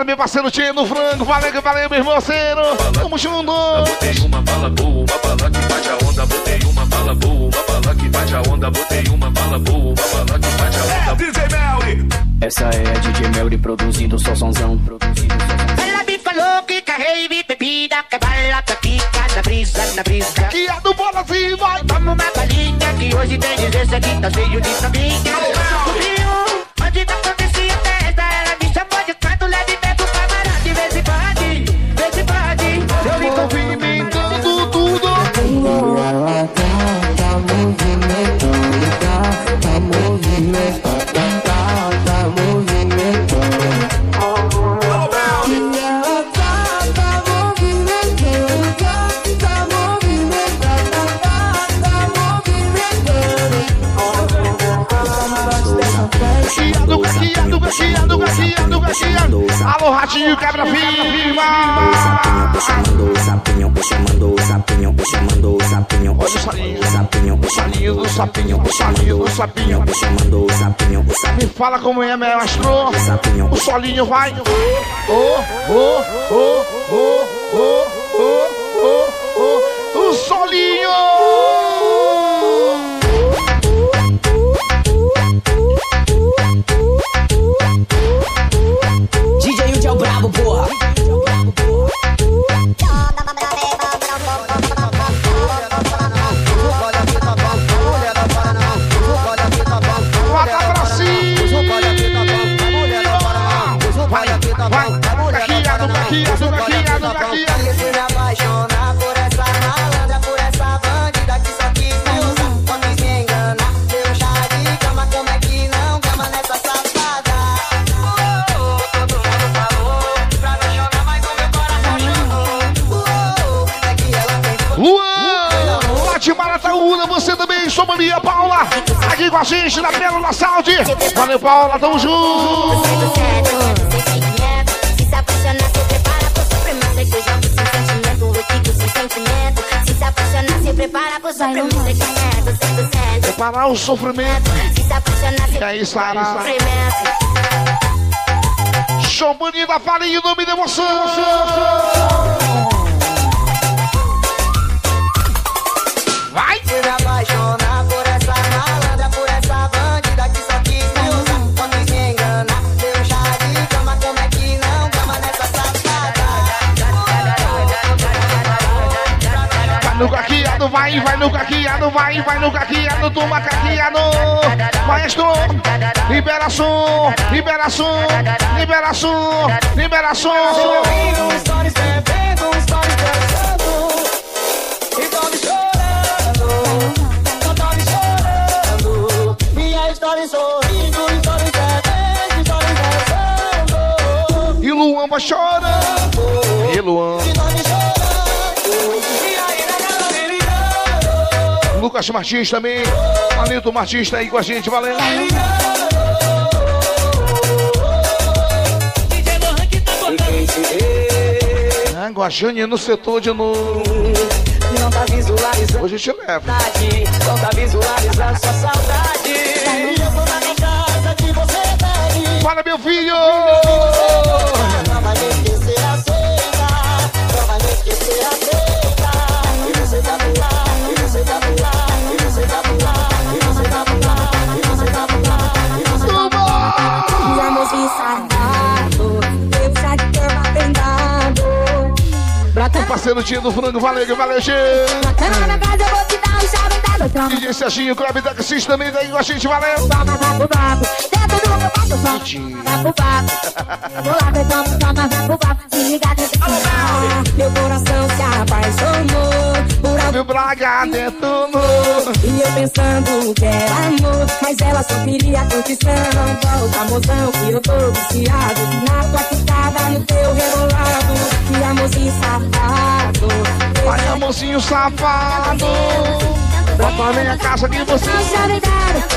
Meu parceiro no frango. Valeu, valeu, meu irmão parceiro. Tamo junto. Botei uma bala boa, uma bala que bate a onda. Botei uma bala boa, uma bala que bate a onda. Botei uma bala boa, uma bala que bate a onda. DJ Melly! Essa é a DJ Melly produzindo só somzão. Produzindo só somzão. Ela me falou que carrei bebida, que bala pra ficar na brisa, na brisa. Que é do bola assim, vai. Toma uma palhinha que hoje tem esse aqui tá cheio de tampinha. Alô, ratinho, quebra firma. Chamando o sapinho, chamando o sapinho, chamando o sapinho, Olha o salinho, sapinho, o salinho do sapinho, o salinho do sapinho. chamando o sapinho, o sapinho, fala como é, mestre. sapinho, O solinho vai. Oh, oh, oh, oh, oh, oh, que eu quero 100%. Preparar o sofrimento. E aí, Sara? Show bonita, farinha, nome de emoção. Vai! Caqueado, vai, vai no caqueado, vai, vai no caqueado, toma caqueado. Maestro, libera som, libera som, libera som, libera som. Stories bebendo, stories dançando. E tô me chorando, história sorrindo, stories bebendo, stories dançando. E Luan vai chorando. E Luan. Lucas Martins também. Anilton Martins tá aí com a gente, valeu. Água, a Jane no setor de novo. Não tá visualizando Hoje te saudade, não tá visualizando sua saudade. Fala, meu filho! Não vai me esquecer, aceita. Não vai me esquecer, aceita. Parceiro Tia do Frango, valeu, valeu, Tia. Cama na casa, eu vou te dar um chave da cama. DJ Serginho, Clube da Cassis também tá aí com a gente, valeu. Ah, Meu coração se apaixonou Meu Braga detonou. E eu pensando que era amor, mas ela só queria curtição. Volta, mozão, que eu tô viciado. Na tua quicada, no teu rebolado. Que amorzinho safado. Vai, amorzinho safado. Bota minha casa que você.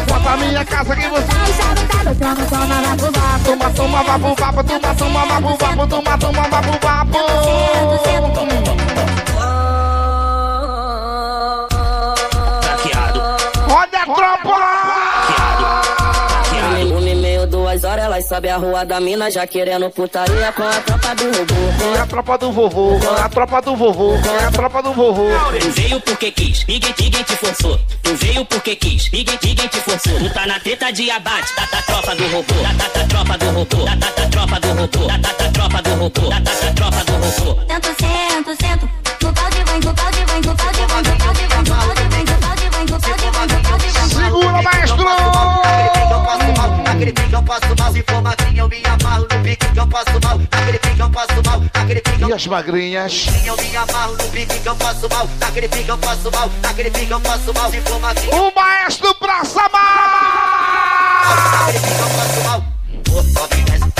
Bota minha casa que você. Toma, toma, vai pro vapo. Toma, toma, vai pro vapo, toma, toma, vai pro vapo, toma, toma, vai pro vapo. Tropa! Um e meio, duas horas, elas sobem a rua da mina já querendo putaria com a tropa do robô. É a tropa do vovô, é a tropa do vovô, é a tropa do vovô. Tu veio porque quis, ninguém, ninguém te forçou. Tu veio porque quis, ninguém, ninguém te forçou. Tu tá na treta de abate, tá, tá tropa do robô, tá, tá, tá tropa do robô, tá, tá, tá tropa do robô, tá, tá, tá tropa do robô, tá, tá, tá tropa do robô. Sento, sento, sento. Maestro! Aquele pique que eu passo mal, se for magrinha eu me amarro no pique que eu passo mal. Aquele pique eu passo mal, aquele pique E as magrinhas? eu me amarro no pique que eu passo mal. Aquele pique eu passo mal, aquele pique que eu passo mal, se for magrinha. O maestro pra samar! Aquele pique que eu passo mal. Oh, sobe desce,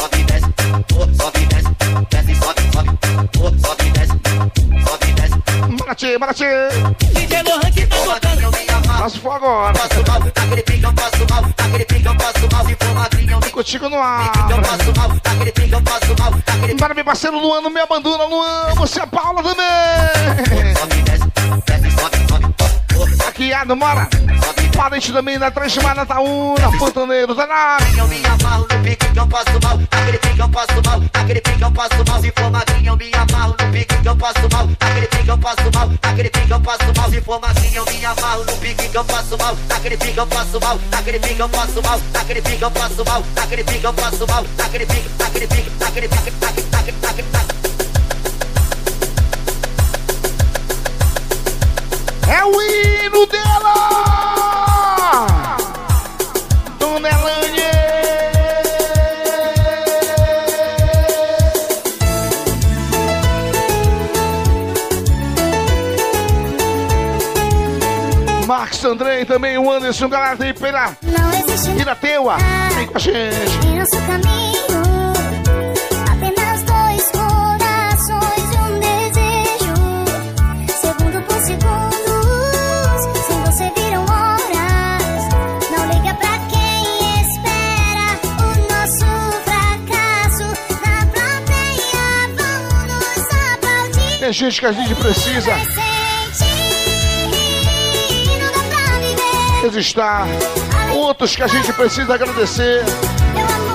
sobe desce, oh, sobe desce, desce, sobe, sobe, oh, sobe desce, sobe desce. Maraty, Maraty! DJ Lohan que tá botando. Mas for agora. passo mal. Aquele pique que eu passo mal, aquele pique que eu passo mal, se for Contigo no ar. eu passo mal, aquele pique que eu passo mal, aquele Para meu parceiro Luan, não me abandona, Luan. Você é Paula também. sobe desce, desce, sobe, sobe, oh, Aqui, Ado, mora. Parente também na Transmana Taúna, Fontaneiro, tá na Eu me amarro no pique que eu passo mal, aquele pique que eu passo mal, aquele pique que eu passo mal, se for magrinha eu me amarro no pique que eu passo mal, aquele pique que eu passo mal, aquele pique que eu passo mal, se for magrinha eu me amarro no pique que eu passo mal, aquele pique que eu passo mal, aquele pique que eu passo mal, aquele pique que eu passo mal, aquele pique que eu passo mal, aquele pique, aquele pique, aquele pique, aquele pique, aquele pique. É o hino dela! Dona Elane! Marcos Andrei também, o Anderson, galera tem pela Não existe Pirateua. Vem com a gente. em nosso caminho. Gente que a gente precisa registrar. Outros que a gente precisa agradecer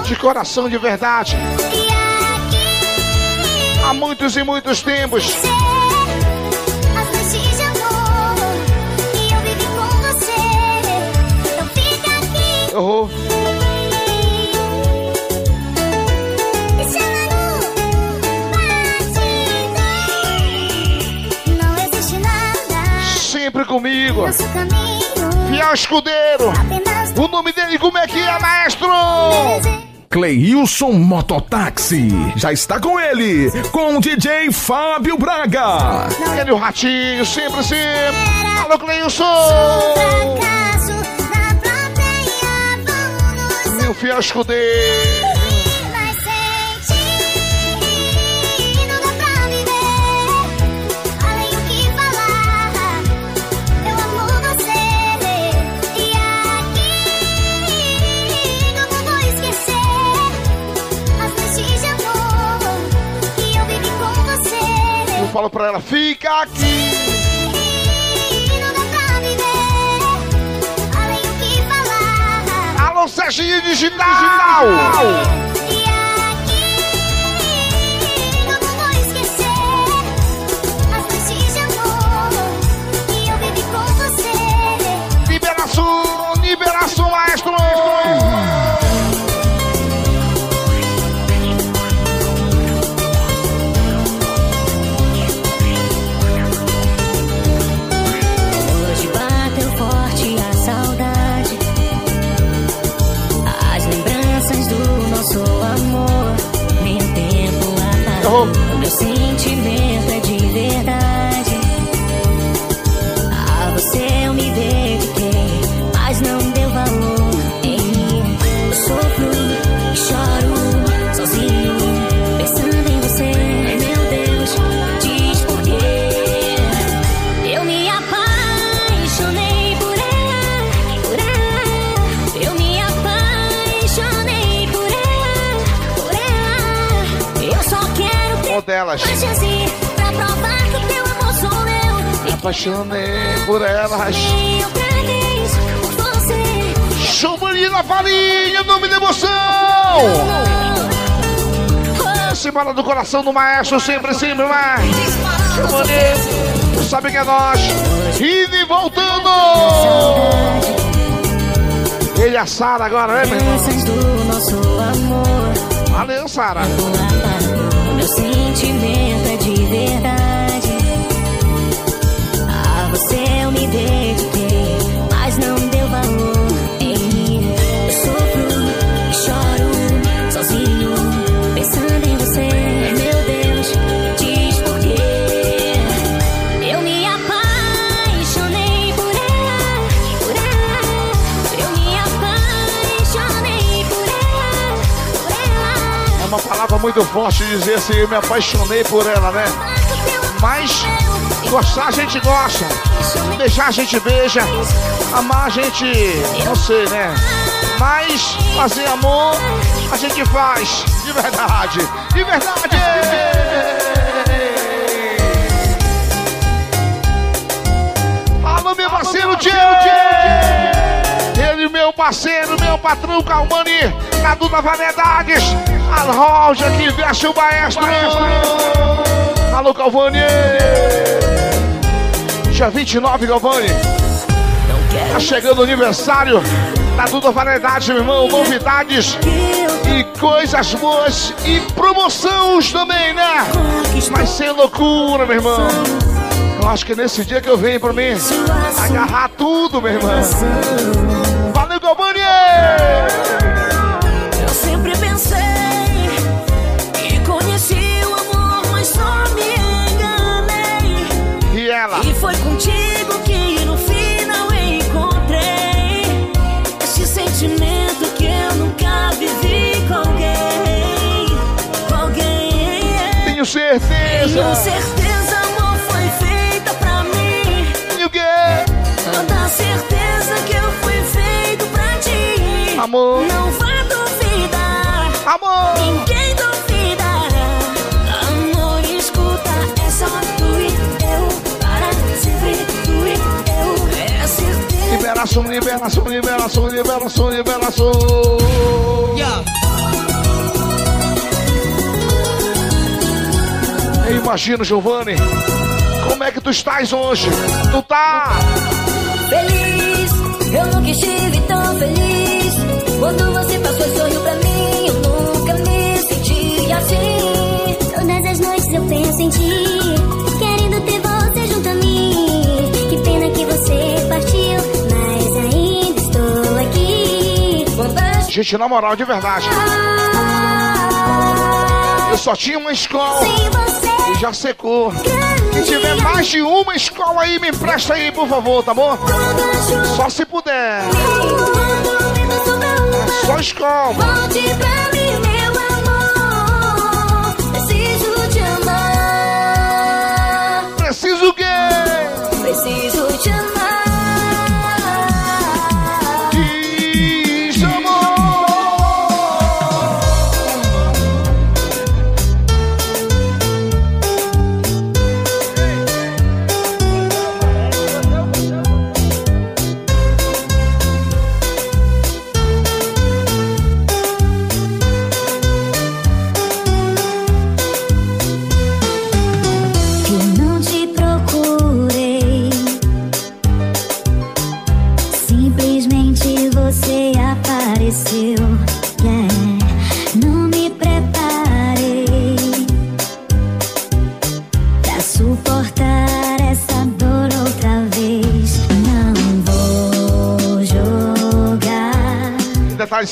de coração de verdade. Há muitos e muitos tempos. As comigo. Fiel escudeiro. O nome dele, como é que é, maestro? Cleilson Mototáxi. Já está com ele, com o DJ Fábio Braga. Ele, o ratinho, sempre, sempre. Alô, Cleilson. Fracasso na plateia. Vamos Meu fiel escudeiro. Falo pra ela, fica aqui. Alô, Serginho Digital. E meu sentimento apaixonei por elas. Chumaninha na farinha, nome de emoção. Esse bala do coração do maestro, sempre, sempre mais. Chumaninha, sabe que é nós. Indo e voltando. Ele e a Sara agora, né, meu irmão? Valeu, Sara. Dediquei, mas não deu valor em mim. Eu sofro e choro sozinho, pensando em você. Meu Deus, diz por quê? Eu me apaixonei por ela, por ela. Eu me apaixonei por ela, por ela. É uma palavra muito forte dizer assim, eu me apaixonei por ela, né? Mas gostar a gente gosta. Beijar a gente beija. Amar a gente, não sei, né? Mas fazer amor a gente faz. De verdade. De verdade. Alô, meu parceiro Diego. Ele, meu parceiro, meu patrão Calmani, Cadu da Variedades, a loja que veste o maestro. Alô, Calvani. Dia 29, Calvani. Tá chegando o aniversário da Duda Variedades, meu irmão. Novidades e coisas boas e promoções também, né? Mas sem loucura, meu irmão. Eu acho que é nesse dia que eu venho pra mim agarrar tudo, meu irmão. Valeu, Galvani! certeza. tenho certeza amor foi feita pra mim. E o quê? Toda certeza que eu fui feito pra ti. Amor. Não vá duvidar. Amor. Ninguém duvidará. Amor, escuta, é só tu e eu. Para sempre tu e eu. É certeza. Liberação, liberação, liberação, liberação, liberação. Yeah. Eu imagino, Giovanni, como é que tu estás hoje? Tu tá Feliz, eu nunca estive tão feliz. Quando você passou e sorriu pra mim, eu nunca me senti assim. Todas as noites eu penso em ti, querendo ter você junto a mim. Que pena que você partiu, mas ainda estou aqui. Gente, na moral, de verdade. Só tinha uma escola e já secou. Se tiver mais de uma escola aí, me empresta aí, por favor, tá bom? Só se puder. É só escola.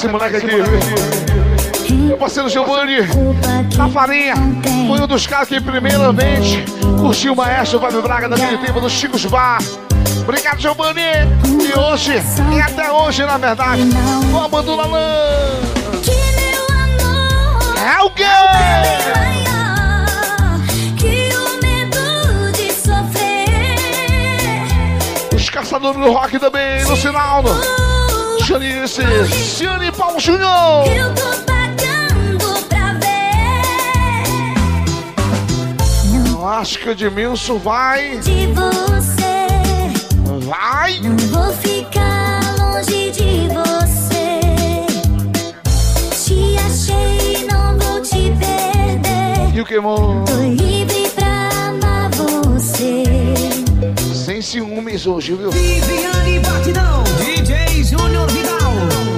Esse moleque aqui? Meu parceiro Giovanni, na farinha, foi um dos caras que primeiramente curtiu o maestro Fábio Braga daquele tempo do Chicos Bar. Obrigado, Giovanni! E hoje, e até hoje, na verdade, o amor do Lalan. É o sofrer. Os caçadores do rock também, no Sinaldo. Janice, Ciane Paulo Júnior. Eu tô pagando pra ver. Eu acho que o Edmilson vai. De você. Vai! Não vou ficar longe de você. Te achei, não vou te perder. E o que, amor? Ciúmes hoje, viu? Viviane Batidão, DJ Júnior Vidal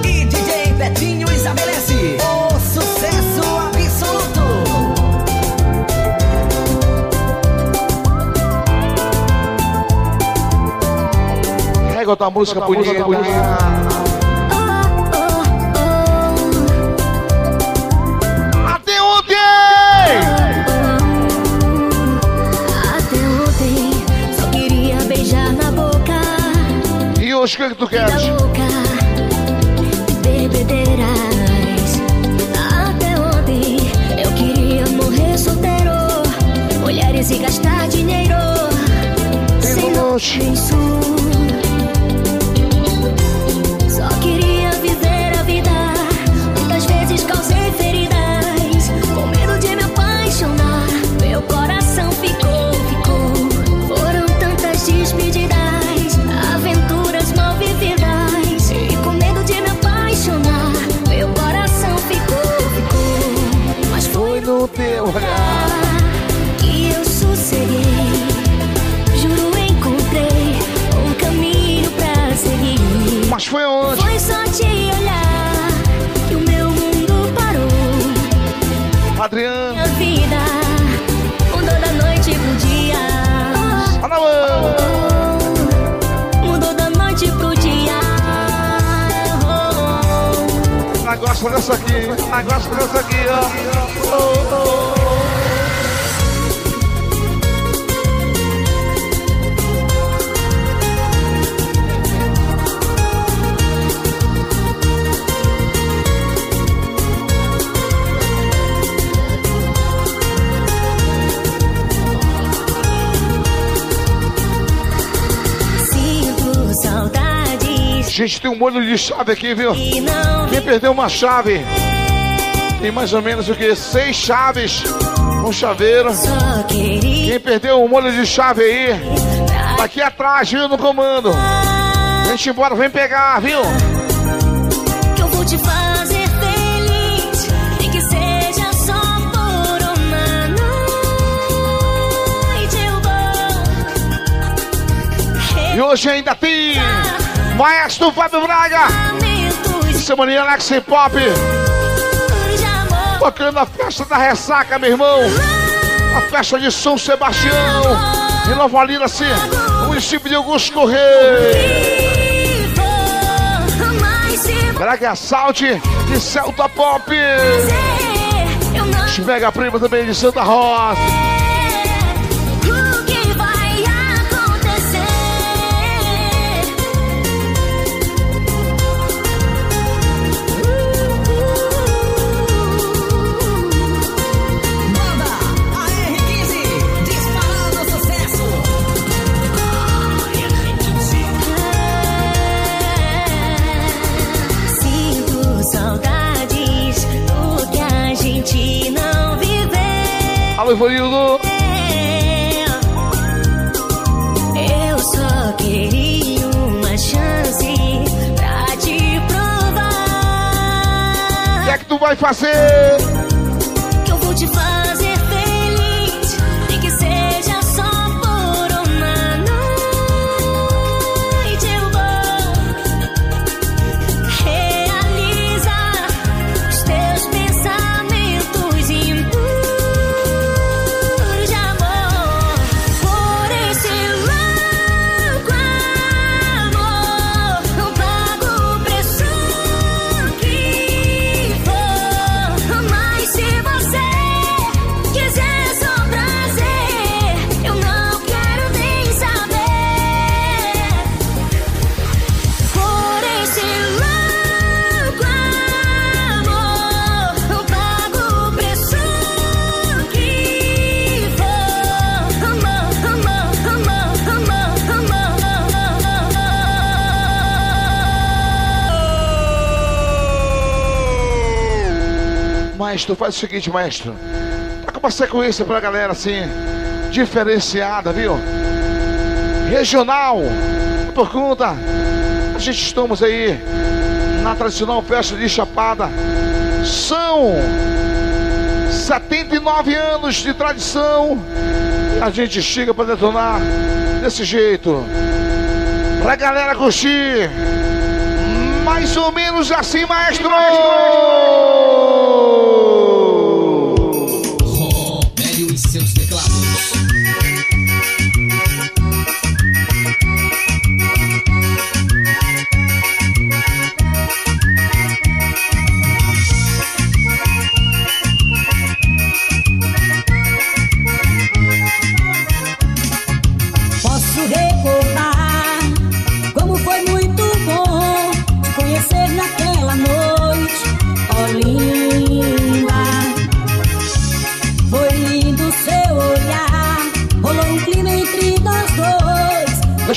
e DJ Betinho estabelece o sucesso absoluto. Pega outra música bonita. Hoje o que, que tu queres? Da louca, bebedeiras. Até ontem, eu queria morrer solteiro. Olhares e gastar dinheiro. Sem noite. Só queria viver a vida. Muitas vezes causei feridas. Com medo de me apaixonar. Meu coração ficou. Adriano. Minha vida mudou da noite pro dia. Mudou da noite pro dia. Ah, gosto dessa aqui. Ah, gosto dessa aqui, ó. Oh, oh. Gente, tem um molho de chave aqui, viu? Quem perdeu uma chave? Tem mais ou menos o que? Seis chaves. Um chaveiro. Quem perdeu um molho de chave aí? Tá aqui atrás, viu? No comando. Deixa embora, vem pegar, viu? Que eu vou te fazer feliz. Nem que seja só por uma noite. Eu vou. E hoje ainda tem Maestro Fábio Braga. Semaninha Alex Pop. Tocando a festa da ressaca, meu irmão. A festa de São Sebastião. Em Nova Olinda, assim, município de Augusto Correia. Braga Salte de Celta Pop. Mega Prima também de Santa Rosa. Alô, Ivanildo. Eu só queria uma chance pra te provar O que é que tu vai fazer? Maestro, faz o seguinte, maestro. Tá com uma sequência pra galera assim, diferenciada, viu? Regional. Por conta, a gente estamos aí na tradicional festa de Chapada. São 79 anos de tradição. A gente chega pra detonar desse jeito. Pra galera curtir. Mais ou menos assim, maestro! Velho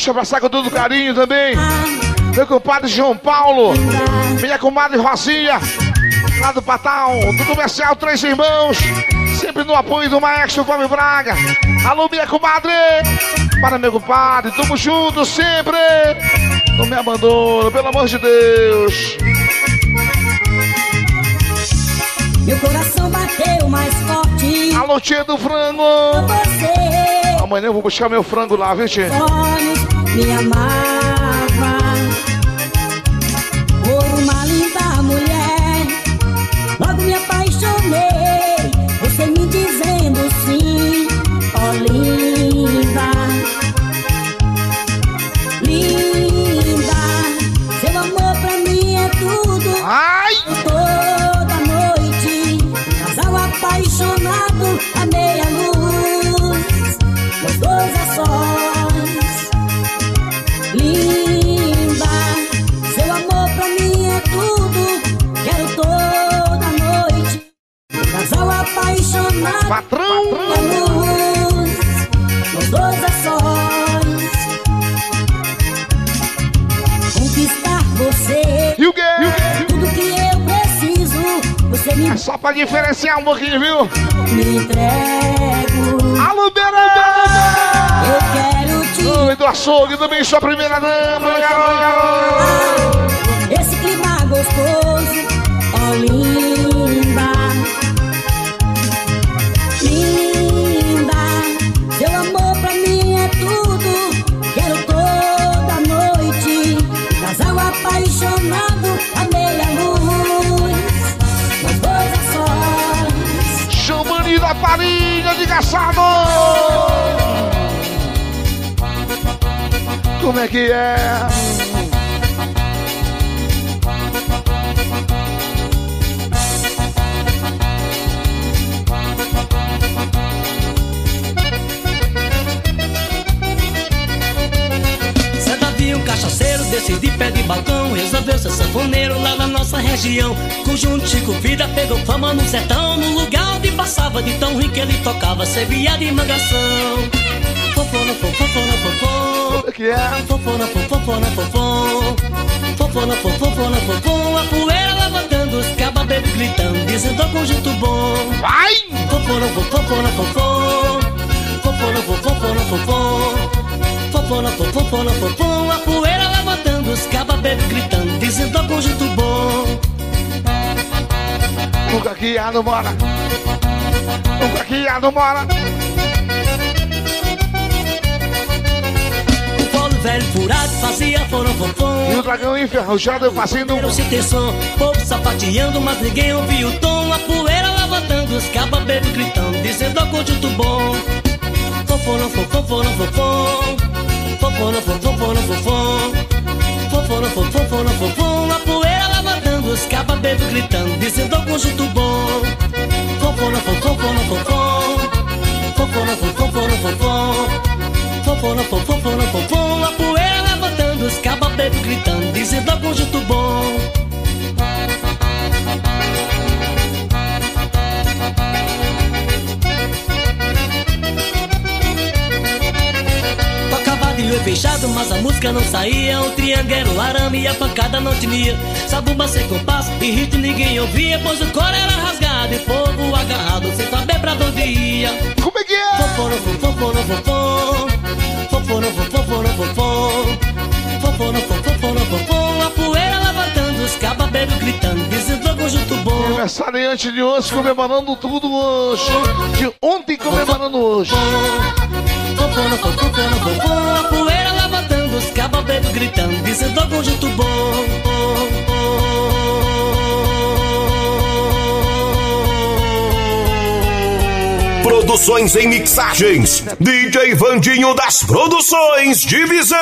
Deixa eu abraçar com todo carinho também. Meu compadre João Paulo. Minha comadre Rosinha. Lá do Patal, do comercial Três Irmãos. Sempre no apoio do maestro Fábio Braga. Alô, minha comadre. Para meu compadre, tamo junto sempre. Não me abandona, pelo amor de Deus. Meu coração bateu mais forte. Alô, tia do frango. Amanhã eu vou buscar meu frango lá, viu, tia? olhos me amava Patrão! à luz, os dois a sós. Conquistar você. E o quê? Tudo que eu preciso. Você me É só pra diferenciar um pouquinho, viu? me entrego. Alô, Berê! Eu quero Oi, do açougue, também sua primeira dama, garoto. Esse clima gostoso, Da farinha de caçado. Como é que é? Cachaceiro desse de pé de balcão Resolveu ser sanfoneiro lá na nossa região. Conjunto Chico Vida pegou fama no sertão No lugar onde passava de tão que ele tocava Servia de mangação. Fofona, fofona, fofona. Que é? Fofona, fofona, fofona. Fofona, fofona, fofona. A poeira levantando, os cabas gritando Dizendo ao conjunto bom. Vai! Fofona, fofona, fofona. Fofona, fofona, fofona Fofona, fofona, fofona A poeira levantando, os bebo gritando Dizendo ao conjunto bom. Que não mora. Que não mora. O velho furado fazia forofofom E o dragão enferrujado fazendo Não se tem som, povo sapateando Mas ninguém ouviu o tom. A poeira levantando, os bebo gritando Dizendo ao conjunto bom. Fofona, fofona, fofom Fofona, fofona, fofom Fofona, fofona, fofom A poeira levantando, os cabas bebo gritando Dizendo ao conjunto bom. Fofona, fofona, fofom Fofona, fofona, fofom Fofona, fofona, fofom A poeira levantando, os cabas bebo gritando Dizendo ao conjunto bom de olho fechado, mas a música não saía. O triângulo era o arame e a pancada não tinha. Sabumba sem compasso e ritmo ninguém ouvia Pois o coro era rasgado e povo agarrado Sem saber pra onde ia. Como é que é? Fofona, fofona, fofona Fofona, fofona, fofona Fofona, fofona, fofona A poeira levantando, os cabas bebo gritando Dizendo ao conjunto bom. Aniversariante de hoje, comemorando tudo hoje. De ontem comemorando hoje. Fofona, fofona A poeira levantando, os cabas bebo gritando Dizendo ao conjunto bom Produções em mixagens. DJ Vandinho das Produções de Viseu.